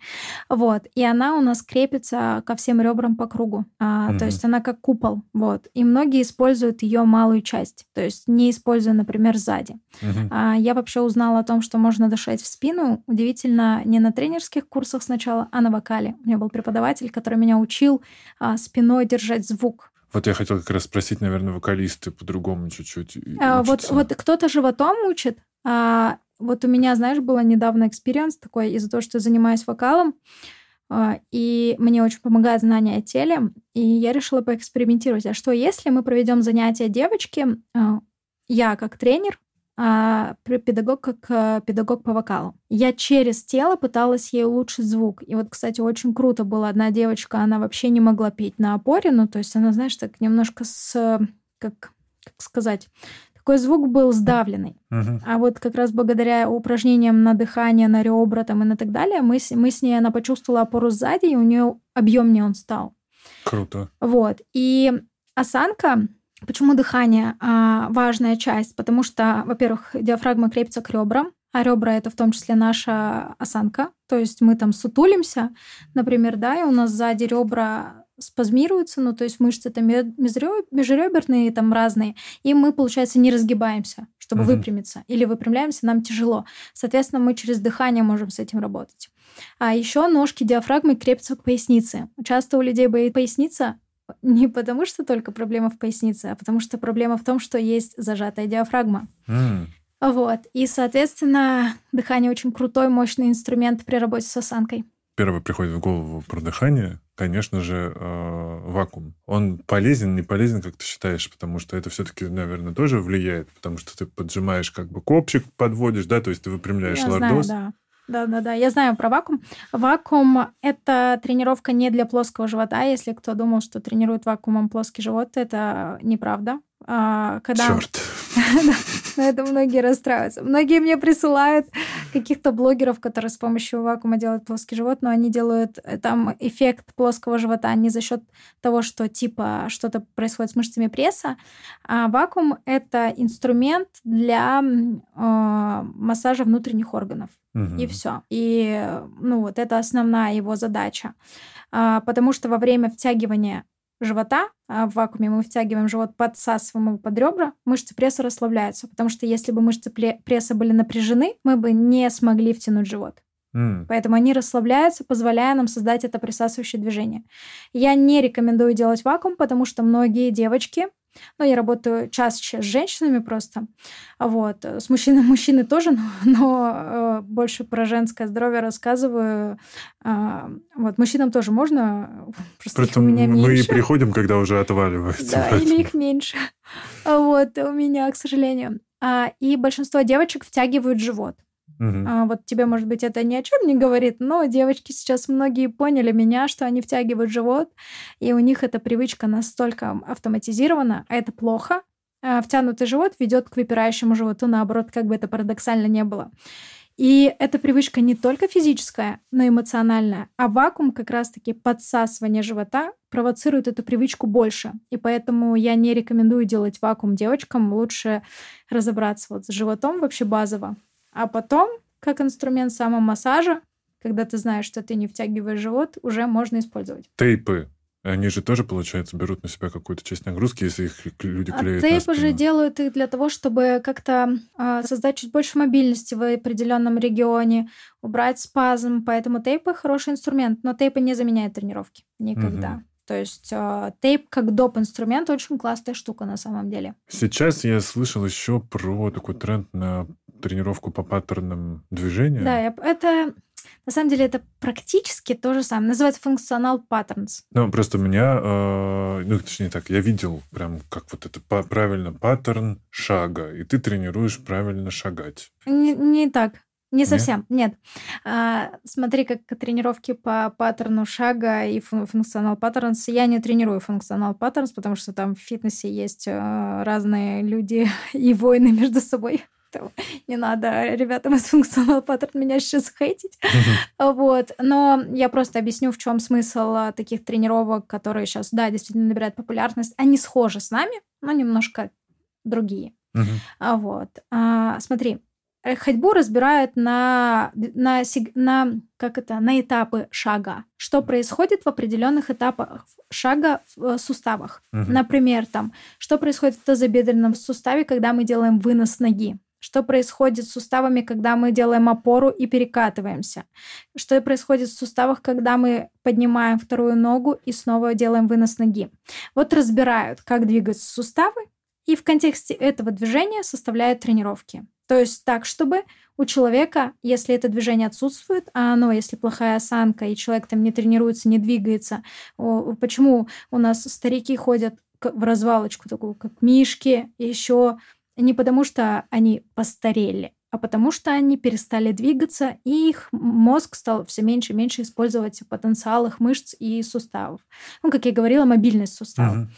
Вот. И она у нас крепится ко всем ребрам по кругу. А, mm-hmm. То есть она как купол. Вот. И многие используют ее малую часть. То есть не используя, например, сзади. Mm-hmm. А, я вообще узнала о том, что можно дышать в спину. Удивительно, не на тренерских курсах сначала, а на вокале. У меня был преподаватель, который меня учил а, спиной держать звук. Вот я хотел как раз спросить, наверное, вокалисты по-другому чуть-чуть. А, вот, вот кто-то животом учит, а вот у меня, знаешь, было недавно experience такой из-за того, что я занимаюсь вокалом, а, и мне очень помогает знание о теле, и я решила поэкспериментировать. А что, если мы проведем занятия девочки, а, я как тренер, а педагог как э, педагог по вокалу. Я через тело пыталась ей улучшить звук. И вот, кстати, очень круто была одна девочка, она вообще не могла петь на опоре, ну, то есть она, знаешь, так немножко с, как, как сказать, такой звук был сдавленный. Uh-huh. А вот как раз благодаря упражнениям на дыхание, на ребра там и на так далее, мы, с, мы с ней, она почувствовала опору сзади, и у нее объемнее он стал. Круто. Вот. И осанка, почему дыхание а, важная часть? Потому что, во-первых, диафрагма крепится к ребрам, а ребра это в том числе наша осанка. То есть мы там сутулимся, например, да, и у нас сзади ребра спазмируются, ну, то есть мышцы там межреберные там разные, и мы, получается, не разгибаемся, чтобы uh-huh. выпрямиться, или выпрямляемся, нам тяжело. Соответственно, мы через дыхание можем с этим работать. А еще ножки диафрагмы крепятся к пояснице. Часто у людей боит поясница, не потому что только проблема в пояснице, а потому что проблема в том, что есть зажатая диафрагма. Mm. Вот. И, соответственно, дыхание очень крутой, мощный инструмент при работе с осанкой. Первое приходит в голову про дыхание конечно же, э, вакуум. Он полезен, не полезен, как ты считаешь, потому что это все-таки, наверное, тоже влияет, потому что ты поджимаешь как бы копчик, подводишь, да, то есть ты выпрямляешь Я лордоз. Знаю, да. Да, да, да. Я знаю про вакуум. Вакуум – это тренировка не для плоского живота. Если кто думал, что тренирует вакуумом плоский живот, это неправда. А, когда... Черт. На это многие расстраиваются. Многие мне присылают каких-то блогеров, которые с помощью вакуума делают плоский живот, но они делают э, там эффект плоского живота не за счет того, что типа что-то происходит с мышцами пресса, а вакуум это инструмент для э, массажа внутренних органов. Угу. И все. И ну вот это основная его задача. А, потому что во время втягивания живота, а в вакууме мы втягиваем живот, подсасываем его под ребра, мышцы пресса расслабляются, потому что если бы мышцы пресса были напряжены, мы бы не смогли втянуть живот. Mm. Поэтому они расслабляются, позволяя нам создать это присасывающее движение. Я не рекомендую делать вакуум, потому что многие девочки ну, я работаю чаще с женщинами просто. Вот. С мужчинами мужчины тоже, но, но э, больше про женское здоровье рассказываю. Э, вот. Мужчинам тоже можно, просто Просто у меня мы меньше. и приходим, когда уже отваливается. Да, поэтому. или их меньше. Вот, у меня, к сожалению. А, и большинство девочек втягивают живот. Угу. А, вот тебе, может быть, это ни о чем не говорит, но девочки сейчас многие поняли меня, что они втягивают живот, и у них эта привычка настолько автоматизирована, а это плохо. А, втянутый живот ведет к выпирающему животу, наоборот, как бы это парадоксально не было. И эта привычка не только физическая, но и эмоциональная. А вакуум, как раз-таки подсасывание живота, провоцирует эту привычку больше. И поэтому я не рекомендую делать вакуум девочкам. Лучше разобраться вот с животом вообще базово. А потом, как инструмент самомассажа, когда ты знаешь, что ты не втягиваешь живот, уже можно использовать. Тейпы. Они же тоже, получается, берут на себя какую-то часть нагрузки, если их люди а клеят а тейпы же делают их для того, чтобы как-то э, создать чуть больше мобильности в определенном регионе, убрать спазм. Поэтому тейпы хороший инструмент, но тейпы не заменяют тренировки никогда. Угу. То есть э, тейп как доп. инструмент очень классная штука на самом деле. Сейчас я слышал еще про такой тренд на тренировку по паттернам движения. Да, это на самом деле это практически то же самое. Называется functional patterns. Ну, просто у меня, э, ну, точнее так, я видел прям, как вот это правильно паттерн шага, и ты тренируешь правильно шагать. Не, не так. Не совсем, нет. нет. А, смотри, как тренировки по паттерну шага и functional patterns. Я не тренирую functional patterns, потому что там в фитнесе есть э, разные люди и войны между собой что не надо ребятам из функционал паттерн меня сейчас хейтить. Вот. Но я просто объясню, в чем смысл а, таких тренировок, которые сейчас, да, действительно набирают популярность. Они схожи с нами, но немножко другие. А Вот. А, смотри, ходьбу разбирают на, на, на, как это, на этапы шага. Что происходит в определенных этапах шага в э, суставах. Угу. Например, там, что происходит в тазобедренном суставе, когда мы делаем вынос ноги. Что происходит с суставами, когда мы делаем опору и перекатываемся? Что происходит в суставах, когда мы поднимаем вторую ногу и снова делаем вынос ноги? Вот разбирают, как двигаются суставы, и в контексте этого движения составляют тренировки. То есть так, чтобы у человека, если это движение отсутствует, а оно, если плохая осанка, и человек там не тренируется, не двигается, почему у нас старики ходят в развалочку такую, как мишки, еще не потому, что они постарели, а потому что они перестали двигаться, и их мозг стал все меньше и меньше использовать потенциал их мышц и суставов. Ну, как я говорила, мобильность суставов. Uh-huh.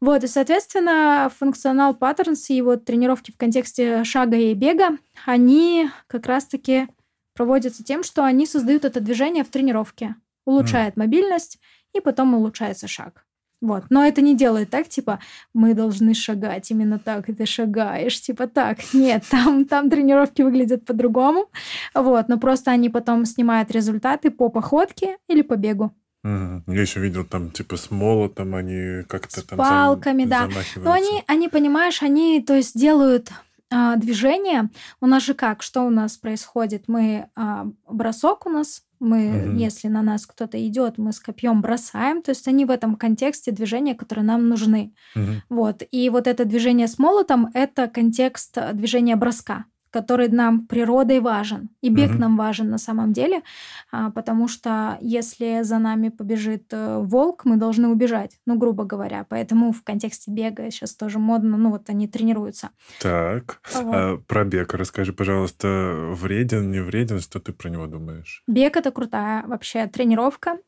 Вот, и, соответственно, функционал паттернс и вот тренировки в контексте шага и бега, они как раз-таки проводятся тем, что они создают это движение в тренировке, улучшает uh-huh. мобильность, и потом улучшается шаг. Вот. Но это не делает так, типа, мы должны шагать именно так, и ты шагаешь, типа так. Нет, там, там тренировки выглядят по-другому. Вот. Но просто они потом снимают результаты по походке или по бегу. Угу. Я еще видел там, типа, с молотом они как-то с там палками, зам... да. Но они, они, понимаешь, они, то есть, делают а, движение. У нас же как? Что у нас происходит? Мы а, бросок у нас мы, угу. если на нас кто-то идет, мы с копьем бросаем. То есть они в этом контексте движения, которые нам нужны. Угу. Вот. И вот это движение с молотом это контекст э, движения броска который нам природой важен. И бег угу. нам важен на самом деле, а, потому что если за нами побежит э, волк, мы должны убежать, ну, грубо говоря. Поэтому в контексте бега сейчас тоже модно, ну, вот они тренируются. Так, вот. а, про бег расскажи, пожалуйста, вреден, не вреден, что ты про него думаешь? Бег – это крутая вообще тренировка.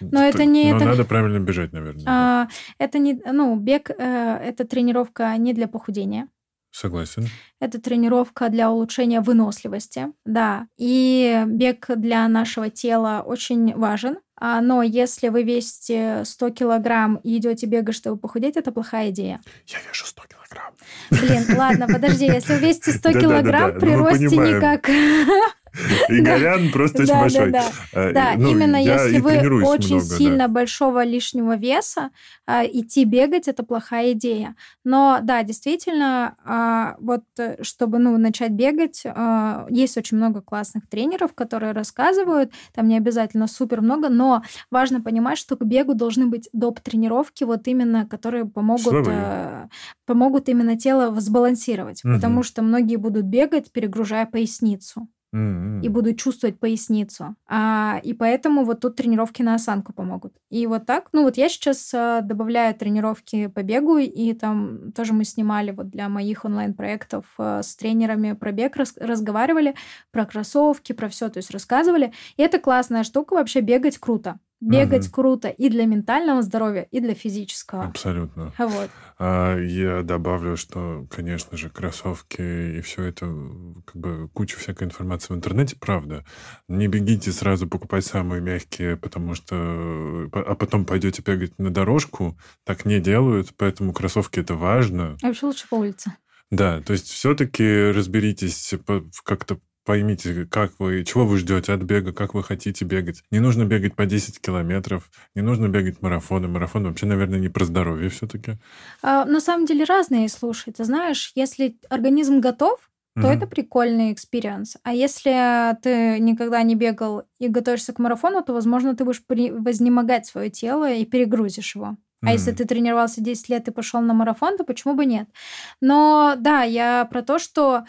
Но это, это не... Но это, надо правильно бежать, наверное. А, это не... Ну, бег э, – это тренировка не для похудения. Согласен. Это тренировка для улучшения выносливости, да. И бег для нашего тела очень важен. А, но если вы весите 100 килограмм и идете бегать, чтобы похудеть, это плохая идея. Я вешу 100 килограмм. Блин, ладно, подожди, если вы весите 100 килограмм, при росте никак... Игорян просто очень большой. Да, ну, именно если вы очень сильно большого лишнего веса, а, идти бегать – это плохая идея. Но да, действительно, а, вот э, чтобы ну, начать бегать, а, есть очень много классных тренеров, которые рассказывают, там не обязательно супер много, но важно понимать, что к бегу должны быть доп. тренировки, вот именно, которые помогут, э, помогут именно тело сбалансировать, потому что многие будут бегать, перегружая поясницу и буду чувствовать поясницу. А, и поэтому вот тут тренировки на осанку помогут. И вот так, ну вот я сейчас а, добавляю тренировки по бегу, и там тоже мы снимали вот для моих онлайн-проектов а, с тренерами про бег, раз, разговаривали про кроссовки, про все, то есть рассказывали. И это классная штука, вообще бегать круто. Бегать угу. круто и для ментального здоровья, и для физического. Абсолютно. Вот. А я добавлю, что, конечно же, кроссовки и все это, как бы куча всякой информации в интернете, правда. Не бегите сразу покупать самые мягкие, потому что... А потом пойдете бегать на дорожку. Так не делают, поэтому кроссовки это важно. А вообще лучше по улице. Да, то есть все-таки разберитесь как-то Поймите, как вы, чего вы ждете от бега, как вы хотите бегать. Не нужно бегать по 10 километров, не нужно бегать марафоны. Марафон вообще, наверное, не про здоровье все-таки. А, на самом деле разные, слушай. Ты знаешь, если организм готов, то мм это прикольный experience. А если ты никогда не бегал и готовишься к марафону, то, возможно, ты будешь при... вознемогать свое тело и перегрузишь его. А mm если ты тренировался 10 лет и пошел на марафон, то почему бы нет? Но да, я про то, что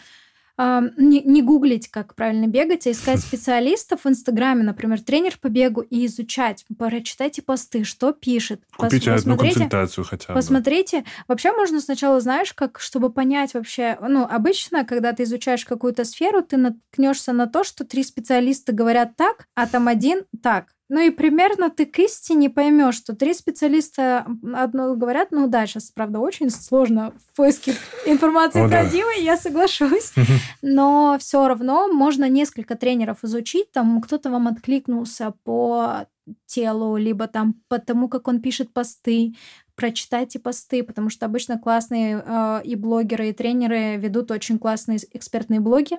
не, не гуглить, как правильно бегать, а искать специалистов в Инстаграме, например, тренер по бегу, и изучать, прочитайте посты, что пишет. Купите Пос, одну консультацию хотя бы. Посмотрите. Вообще можно сначала, знаешь, как, чтобы понять вообще, ну, обычно, когда ты изучаешь какую-то сферу, ты наткнешься на то, что три специалиста говорят так, а там один так. Ну и примерно ты к истине поймешь, что три специалиста одно говорят, ну да, сейчас, правда, очень сложно в поиске информации О, правдивой, да. я соглашусь, но все равно можно несколько тренеров изучить, там кто-то вам откликнулся по телу, либо там по тому, как он пишет посты, прочитайте посты, потому что обычно классные э, и блогеры, и тренеры ведут очень классные экспертные блоги,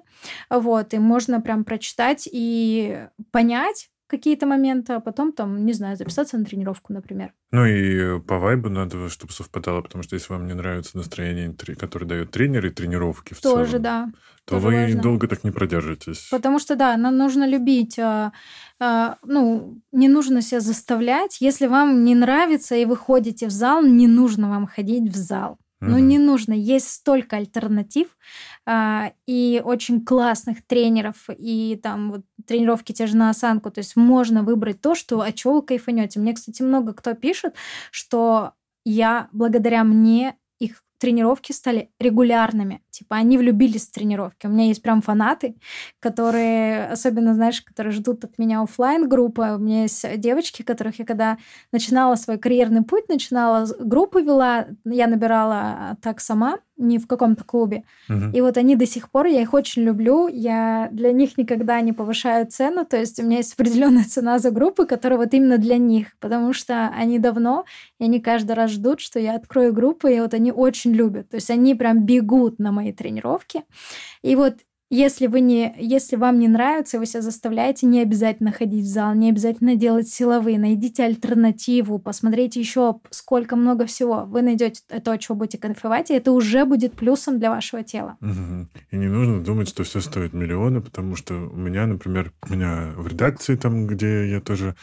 вот, и можно прям прочитать и понять, какие-то моменты, а потом там, не знаю, записаться на тренировку, например. Ну и по вайбу надо, чтобы совпадало, потому что если вам не нравится настроение, которое дает тренер и тренировки в Тоже, целом, да. то Тоже вы важно. долго так не продержитесь. Потому что, да, нам нужно любить, а, а, ну, не нужно себя заставлять. Если вам не нравится и вы ходите в зал, не нужно вам ходить в зал. Ну, Мгм. не нужно. Есть столько альтернатив а, и очень классных тренеров, и там вот тренировки те же на осанку. То есть можно выбрать то, что, от чего вы кайфанете. Мне, кстати, много кто пишет, что я, благодаря мне, их тренировки стали регулярными. Типа они влюбились в тренировки. У меня есть прям фанаты, которые, особенно, знаешь, которые ждут от меня оффлайн группы. У меня есть девочки, которых я когда начинала свой карьерный путь, начинала группу вела, я набирала так сама, не в каком-то клубе. Мгм. И вот они до сих пор, я их очень люблю, я для них никогда не повышаю цену, то есть у меня есть определенная цена за группы, которая вот именно для них, потому что они давно, и они каждый раз ждут, что я открою группу, и вот они очень любят, то есть они прям бегут на мои тренировки. И вот если, вы не, если вам не нравится, вы себя заставляете, не обязательно ходить в зал, не обязательно делать силовые, найдите альтернативу, посмотрите еще сколько много всего. Вы найдете то, чего будете кайфовать, и это уже будет плюсом для вашего тела. Мгм. И не нужно думать, что все стоит миллионы, потому что у меня, например, у меня в редакции, там, где я тоже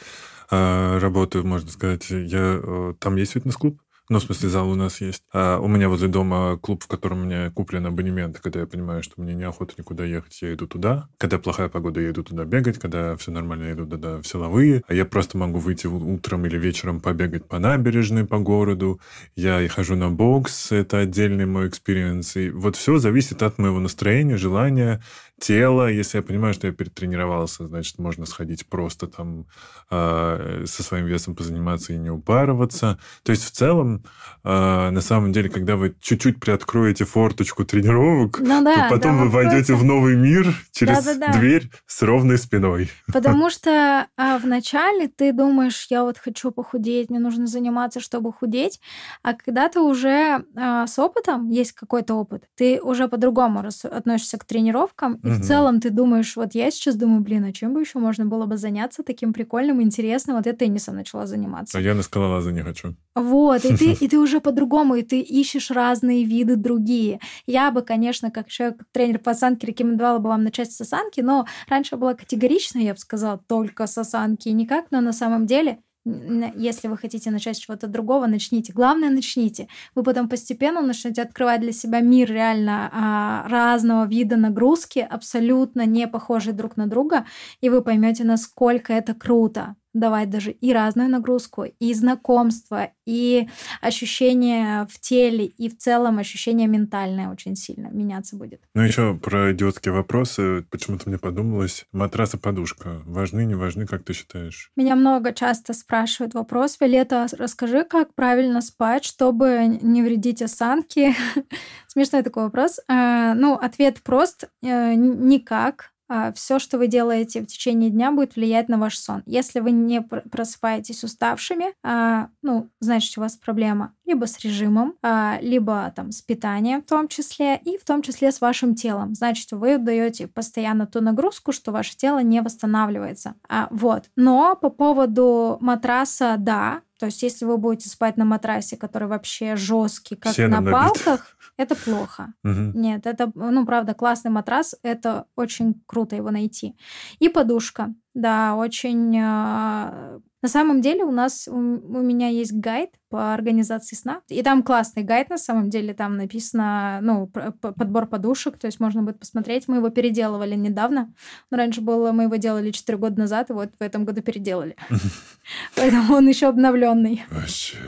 э, работаю, можно сказать, я, э, там есть фитнес-клуб, ну, в смысле, зал у нас есть. А у меня возле дома клуб, в котором у меня куплен абонемент. Когда я понимаю, что мне неохота никуда ехать, я иду туда. Когда плохая погода, я иду туда бегать. Когда все нормально, я иду туда в силовые. А я просто могу выйти утром или вечером побегать по набережной, по городу. Я и хожу на бокс, это отдельный мой experience. И вот все зависит от моего настроения, желания, тела. Если я понимаю, что я перетренировался, значит, можно сходить просто там э, со своим весом позаниматься и не упарываться. То есть в целом, э, на самом деле, когда вы чуть-чуть приоткроете форточку тренировок, Ну да, то потом да, вы войдете вопросы. в новый мир через Да-да-да. дверь с ровной спиной. Потому что а, вначале ты думаешь, я вот хочу похудеть, мне нужно заниматься, чтобы худеть, а когда ты уже а, с опытом, есть какой-то опыт, ты уже по-другому относишься к тренировкам, и. В целом ты думаешь, вот я сейчас думаю, блин, а чем бы еще можно было бы заняться таким прикольным, интересным, вот я теннисом начала заниматься. А я на скалолаза не хочу. Вот, и ты, и ты уже по-другому, и ты ищешь разные виды другие. Я бы, конечно, как человек, тренер по осанке, рекомендовала бы вам начать с осанки, но раньше была категорична, я бы сказала, только с осанки, никак, но на самом деле если вы хотите начать чего-то другого, начните. Главное, начните. Вы потом постепенно начнете открывать для себя мир реально а, разного вида нагрузки, абсолютно не похожие друг на друга, и вы поймете, насколько это круто давать даже и разную нагрузку, и знакомство, и ощущение в теле, и в целом ощущение ментальное очень сильно меняться будет. Ну, еще про идиотские вопросы. Почему-то мне подумалось, матрас и подушка. Важны, не важны, как ты считаешь? Меня много часто спрашивают вопрос, Виолетта, расскажи, как правильно спать, чтобы не вредить осанке. Смешной такой вопрос. А, Ну, ответ прост. Э, Никак. Все, что вы делаете в течение дня, будет влиять на ваш сон. Если вы не пр- просыпаетесь уставшими, а, ну, значит, у вас проблема либо с режимом, а, либо там с питанием в том числе, и в том числе с вашим телом. Значит, вы даете постоянно ту нагрузку, что ваше тело не восстанавливается. А, вот. Но по поводу матраса, да, то есть, если вы будете спать на матрасе, который вообще жесткий, как Сеном на набит. палках, это плохо. Мгм. Нет, это, ну, правда, классный матрас, это очень круто его найти. И подушка, да, очень... На самом деле у нас, у, у меня есть гайд по организации сна, и там классный гайд, на самом деле, там написано, ну, подбор подушек, то есть можно будет посмотреть, мы его переделывали недавно, но раньше было, мы его делали 4 года назад, и вот в этом году переделали. Поэтому он еще обновленный. Вообще.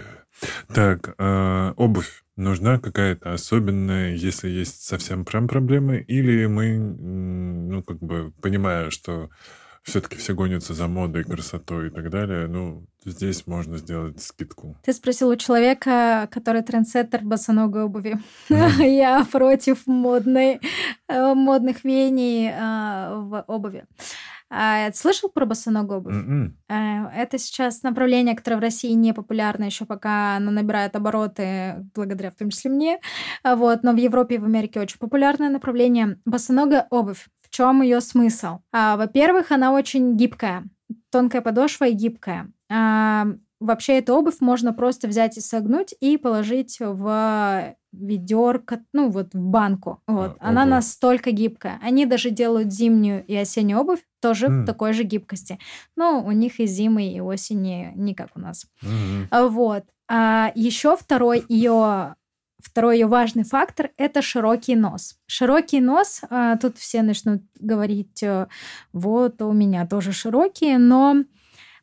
Так, а, обувь. Нужна какая-то особенная, если есть совсем прям проблемы, или мы, ну, как бы, понимая, что все-таки все гонятся за модой, красотой и так далее, ну, здесь можно сделать скидку. Ты спросил у человека, который трендсеттер босоногой обуви. Я против модной, э, модных веяний э, в обуви. А, слышал про босоногую обувь? М-м. Э, Это сейчас направление, которое в России не популярно еще пока оно набирает обороты благодаря в том числе мне. Вот, но в Европе и в Америке очень популярное направление. Босоногая обувь. Чем ее смысл? А, Во-первых, она очень гибкая. Тонкая подошва и гибкая. А, Вообще эту обувь можно просто взять и согнуть и положить в ведерко, ну вот в банку. Вот. А, Она ого. настолько гибкая. Они даже делают зимнюю и осеннюю обувь тоже М. в такой же гибкости. Но у них и зимы, и осени не как у нас. А Вот. А еще второй ее Второй ее важный фактор – это широкий нос. Широкий нос, а, тут все начнут говорить, э, вот у меня тоже широкие, но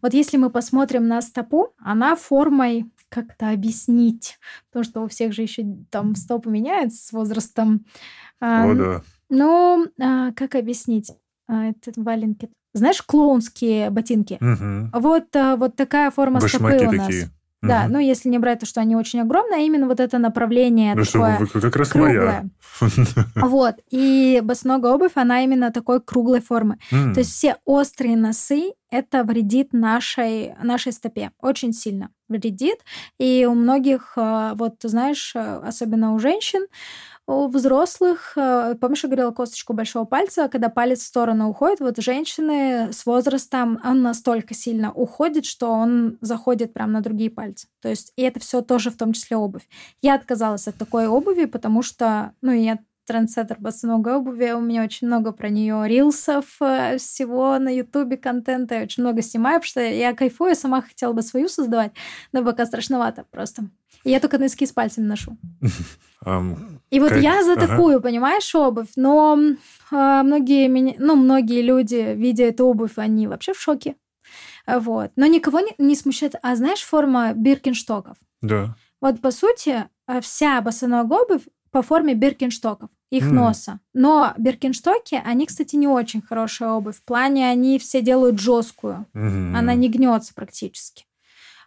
вот если мы посмотрим на стопу, она формой как-то объяснить, потому что у всех же еще там стопы меняются с возрастом. А, О, да. Ну, а, как объяснить? А, это валенки. Знаешь, клоунские ботинки? Мгм. Вот, а, вот такая форма Башмаки стопы у нас. такие. Да, Мгм. ну если не брать то, что они очень огромные, а именно вот это направление Ну что, такое вы как раз круглое. моя. Вот. И босоногая обувь, она именно такой круглой формы. То есть все острые носы, это вредит нашей, нашей стопе. Очень сильно вредит. И у многих, э, вот ты знаешь, э, особенно у женщин, у взрослых, э, помнишь, я говорила косточку большого пальца, когда палец в сторону уходит, вот женщины с возрастом, он настолько сильно уходит, что он заходит прямо на другие пальцы. То есть, и это все тоже в том числе обувь. Я отказалась от такой обуви, потому что, ну, я трендсеттер босоногой обуви, у меня очень много про нее рилсов, э, всего на ютубе контента, я очень много снимаю, потому что я кайфую, сама хотела бы свою создавать, но пока страшновато просто. И я только носки с пальцами ношу. И вот Как- я за ага. такую, понимаешь, обувь, но а, многие, меня, ну, многие люди, видя эту обувь, они вообще в шоке. Вот. Но никого не, не смущает. А знаешь, форма биркинштоков? Да. Вот, по сути, а, вся босоногая обувь по форме биркинштоков, их М. носа. Но биркинштоки, они, кстати, не очень хорошая обувь. В плане они все делают жесткую. Мгм. Она не гнется практически.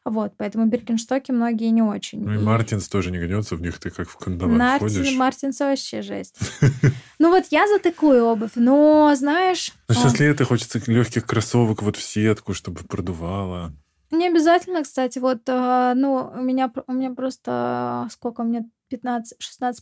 Вот, поэтому биркинштоки многие не очень. Ну и И- Мартинс тоже не гнется, в них ты как в кандалах Мартин, ходишь. Мартинс вообще жесть. Ну вот я за такую обувь, но знаешь, Ну, а, сейчас лето хочется легких кроссовок вот в сетку, чтобы продувало. не обязательно, кстати, вот, а, ну, у меня, у меня просто, а, сколько у меня, 15-16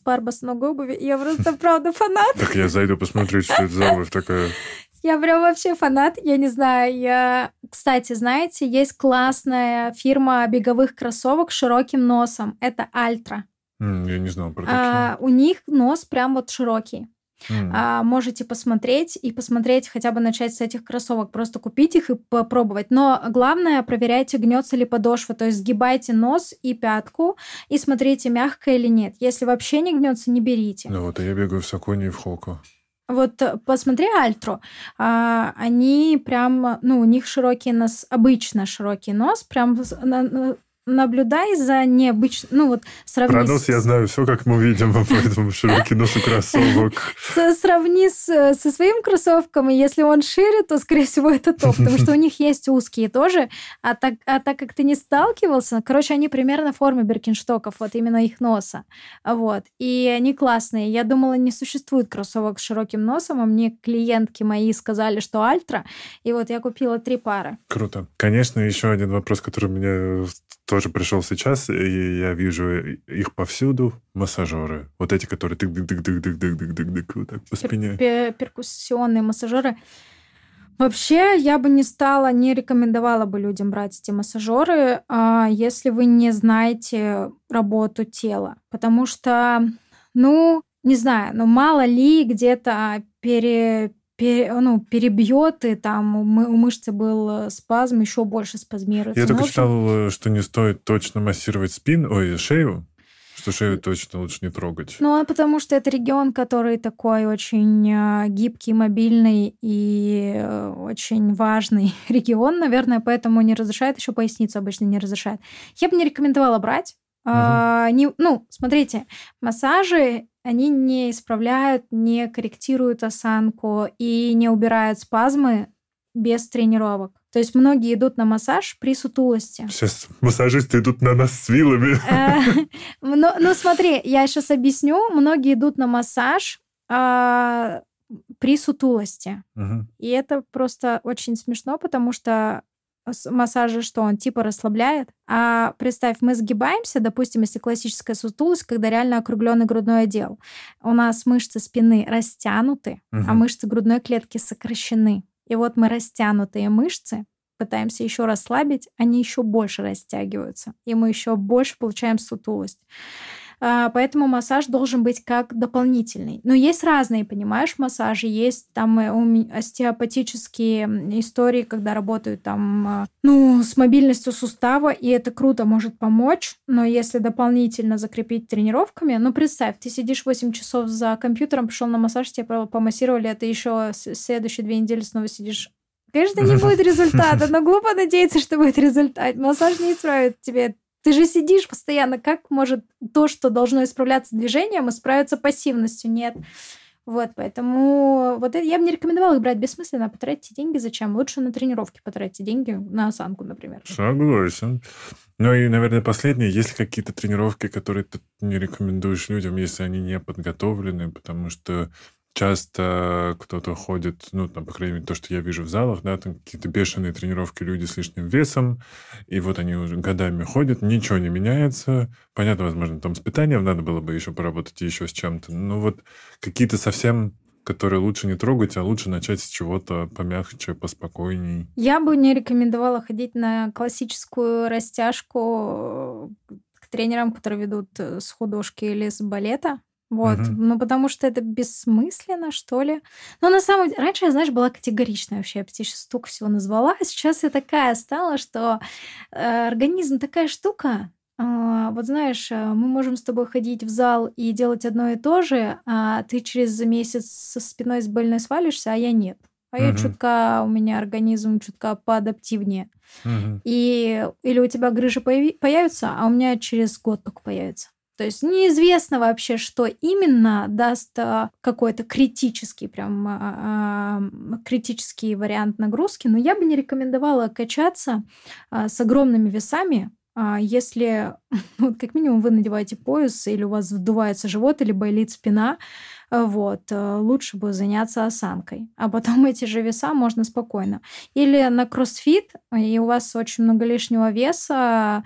пар босоногой обуви, я просто, правда, фанат. Так я зайду посмотреть, что это за обувь такая. Я прям вообще фанат, я не знаю, я... Кстати, знаете, есть классная фирма беговых кроссовок с широким носом, это Альтра. Я не знал про такие. А, у них нос прям вот широкий. М. А, можете посмотреть и посмотреть, хотя бы начать с этих кроссовок, просто купить их и попробовать. Но главное, проверяйте, гнется ли подошва, то есть сгибайте нос и пятку и смотрите, мягкая или нет. Если вообще не гнется, не берите. Ну вот, а я бегаю в Саконе и в Хоку. Вот э, посмотри Альтру, а, они прям, ну, у них широкий нос, обычно широкий нос, прям наблюдай за необычным, ну вот сравни Про с- нос я знаю все, как мы видим, поэтому широкий нос у кроссовок. Сравни с- со своим кроссовком, и если он шире, то, скорее всего, это топ, потому что у них есть узкие тоже, а так, а так как ты не сталкивался, короче, они примерно в форме беркинштоков, вот именно их носа, вот, и они классные. Я думала, не существует кроссовок с широким носом, а мне клиентки мои сказали, что альтра, и вот я купила три пары. Круто. Конечно, еще один вопрос, который мне тоже пришел сейчас, и я вижу их повсюду. Массажеры. Вот эти, которые тык дык дык дык дык дык дык дык дык вот так по спине. Пе- перкуссионные массажеры. Вообще, я бы не стала, не рекомендовала бы людям брать эти массажеры, а, если вы не знаете работу тела. Потому что, ну, не знаю, ну мало ли где-то пере, пере- ну, перебьет, и там у, мы- у мышцы был э, спазм, еще больше спазмируется. Я Ну, только общем, читал, э, что не стоит точно массировать спину, ой, шею, что шею точно лучше не трогать. Ну, а потому что это регион, который такой очень э, гибкий, мобильный и очень важный регион, наверное, поэтому не разрешает, еще поясницу обычно не разрешает. Я бы не рекомендовала брать. А, не, ну, смотрите, массажи, они не исправляют, не корректируют осанку и не убирают спазмы без тренировок. То есть многие идут на массаж при сутулости. Сейчас массажисты идут на нас с вилами. Э, Ну, ну, смотри, я сейчас объясню. Многие идут на массаж, а, при сутулости. И это просто очень смешно, потому что с- массаж же что, он типа расслабляет. А представь, мы сгибаемся, допустим, если классическая сутулость, когда реально округленный грудной отдел. У нас мышцы спины растянуты, а Мгм. мышцы грудной клетки сокращены. И вот мы растянутые мышцы пытаемся еще расслабить, они еще больше растягиваются, и мы еще больше получаем сутулость. А, Поэтому массаж должен быть как дополнительный. Но есть разные, понимаешь, массажи. Есть там э, остеопатические истории, когда работают там, а, ну, с мобильностью сустава, и это круто может помочь. Но если дополнительно закрепить тренировками, ну, представь, ты сидишь 8 часов за компьютером, пришел на массаж, тебя помассировали, а ты еще следующие две недели снова сидишь Конечно, не будет результата, но глупо надеяться, что будет результат. Массаж не исправит тебе. Ты же сидишь постоянно. Как может то, что должно исправляться движением, исправиться пассивностью? Нет. Вот, поэтому вот это, я бы не рекомендовала их брать бессмысленно, потратьте деньги зачем? Лучше на тренировки потратьте деньги, на осанку, например. Согласен. Ну и, наверное, последнее. Есть ли какие-то тренировки, которые ты не рекомендуешь людям, если они не подготовлены? Потому что часто кто-то ходит, ну, там, по крайней мере, то, что я вижу в залах, да, там какие-то бешеные тренировки люди с лишним весом, и вот они уже годами ходят, ничего не меняется. Понятно, возможно, там с питанием надо было бы еще поработать и еще с чем-то. Ну вот какие-то совсем которые лучше не трогать, а лучше начать с чего-то помягче, поспокойней. Я бы не рекомендовала ходить на классическую растяжку к тренерам, которые ведут э, с художки или с балета. Вот, Мгм. ну потому что это бессмысленно, что ли. Но на самом деле, раньше я, знаешь, была категоричная вообще, я бы тебе сейчас столько всего назвала, а сейчас я такая стала, что э, организм такая штука, а, вот знаешь, э, мы можем с тобой ходить в зал и делать одно и то же, а ты через месяц со спиной с больной свалишься, а я нет. А я Мгм. чутка, у меня организм чутка поадаптивнее. Мгм. И или у тебя грыжа появи- появится, а у меня через год только появится. То есть неизвестно вообще, что именно даст а, какой-то критический, прям а, а, критический вариант нагрузки, но я бы не рекомендовала качаться с огромными весами, если, ну, как минимум, вы надеваете пояс, или у вас вдувается живот, или болит спина, вот, лучше бы заняться осанкой. А потом эти же веса можно спокойно. Или на кроссфит, и у вас очень много лишнего веса,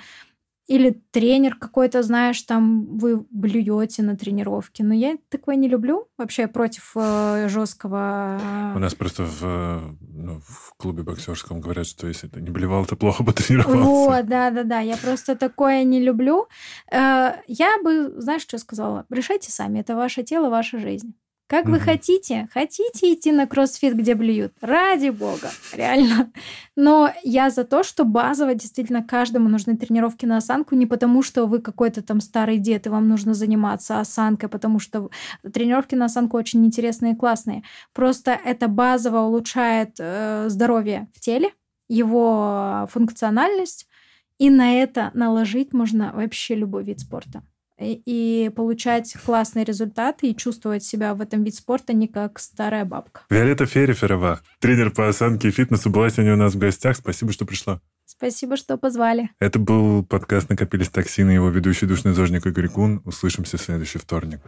или тренер какой-то, знаешь, там вы блюете на тренировке. Но я такое не люблю. Вообще я против э, жесткого. У нас просто в, э, ну, в клубе боксерском говорят, что если ты не блевал, то плохо потренировался. Вот, да, да, да. Я просто такое не люблю. Э, Я бы, знаешь, что сказала? Решайте сами. Это ваше тело, ваша жизнь. Как вы Мгм. хотите, хотите идти на кроссфит, где блюют, ради бога, реально. Но я за то, что базово действительно каждому нужны тренировки на осанку, не потому что вы какой-то там старый дед, и вам нужно заниматься осанкой, потому что тренировки на осанку очень интересные и классные. Просто это базово улучшает э, здоровье в теле, его функциональность, и на это наложить можно вообще любой вид спорта. И, получать классные результаты и чувствовать себя в этом вид спорта не как старая бабка. Виолетта Фериферова, тренер по осанке и фитнесу, была сегодня у нас в гостях. Спасибо, что пришла. Спасибо, что позвали. Это был подкаст «Накопились токсины», его ведущий душный зожник Игорь Кун. Услышимся в следующий вторник.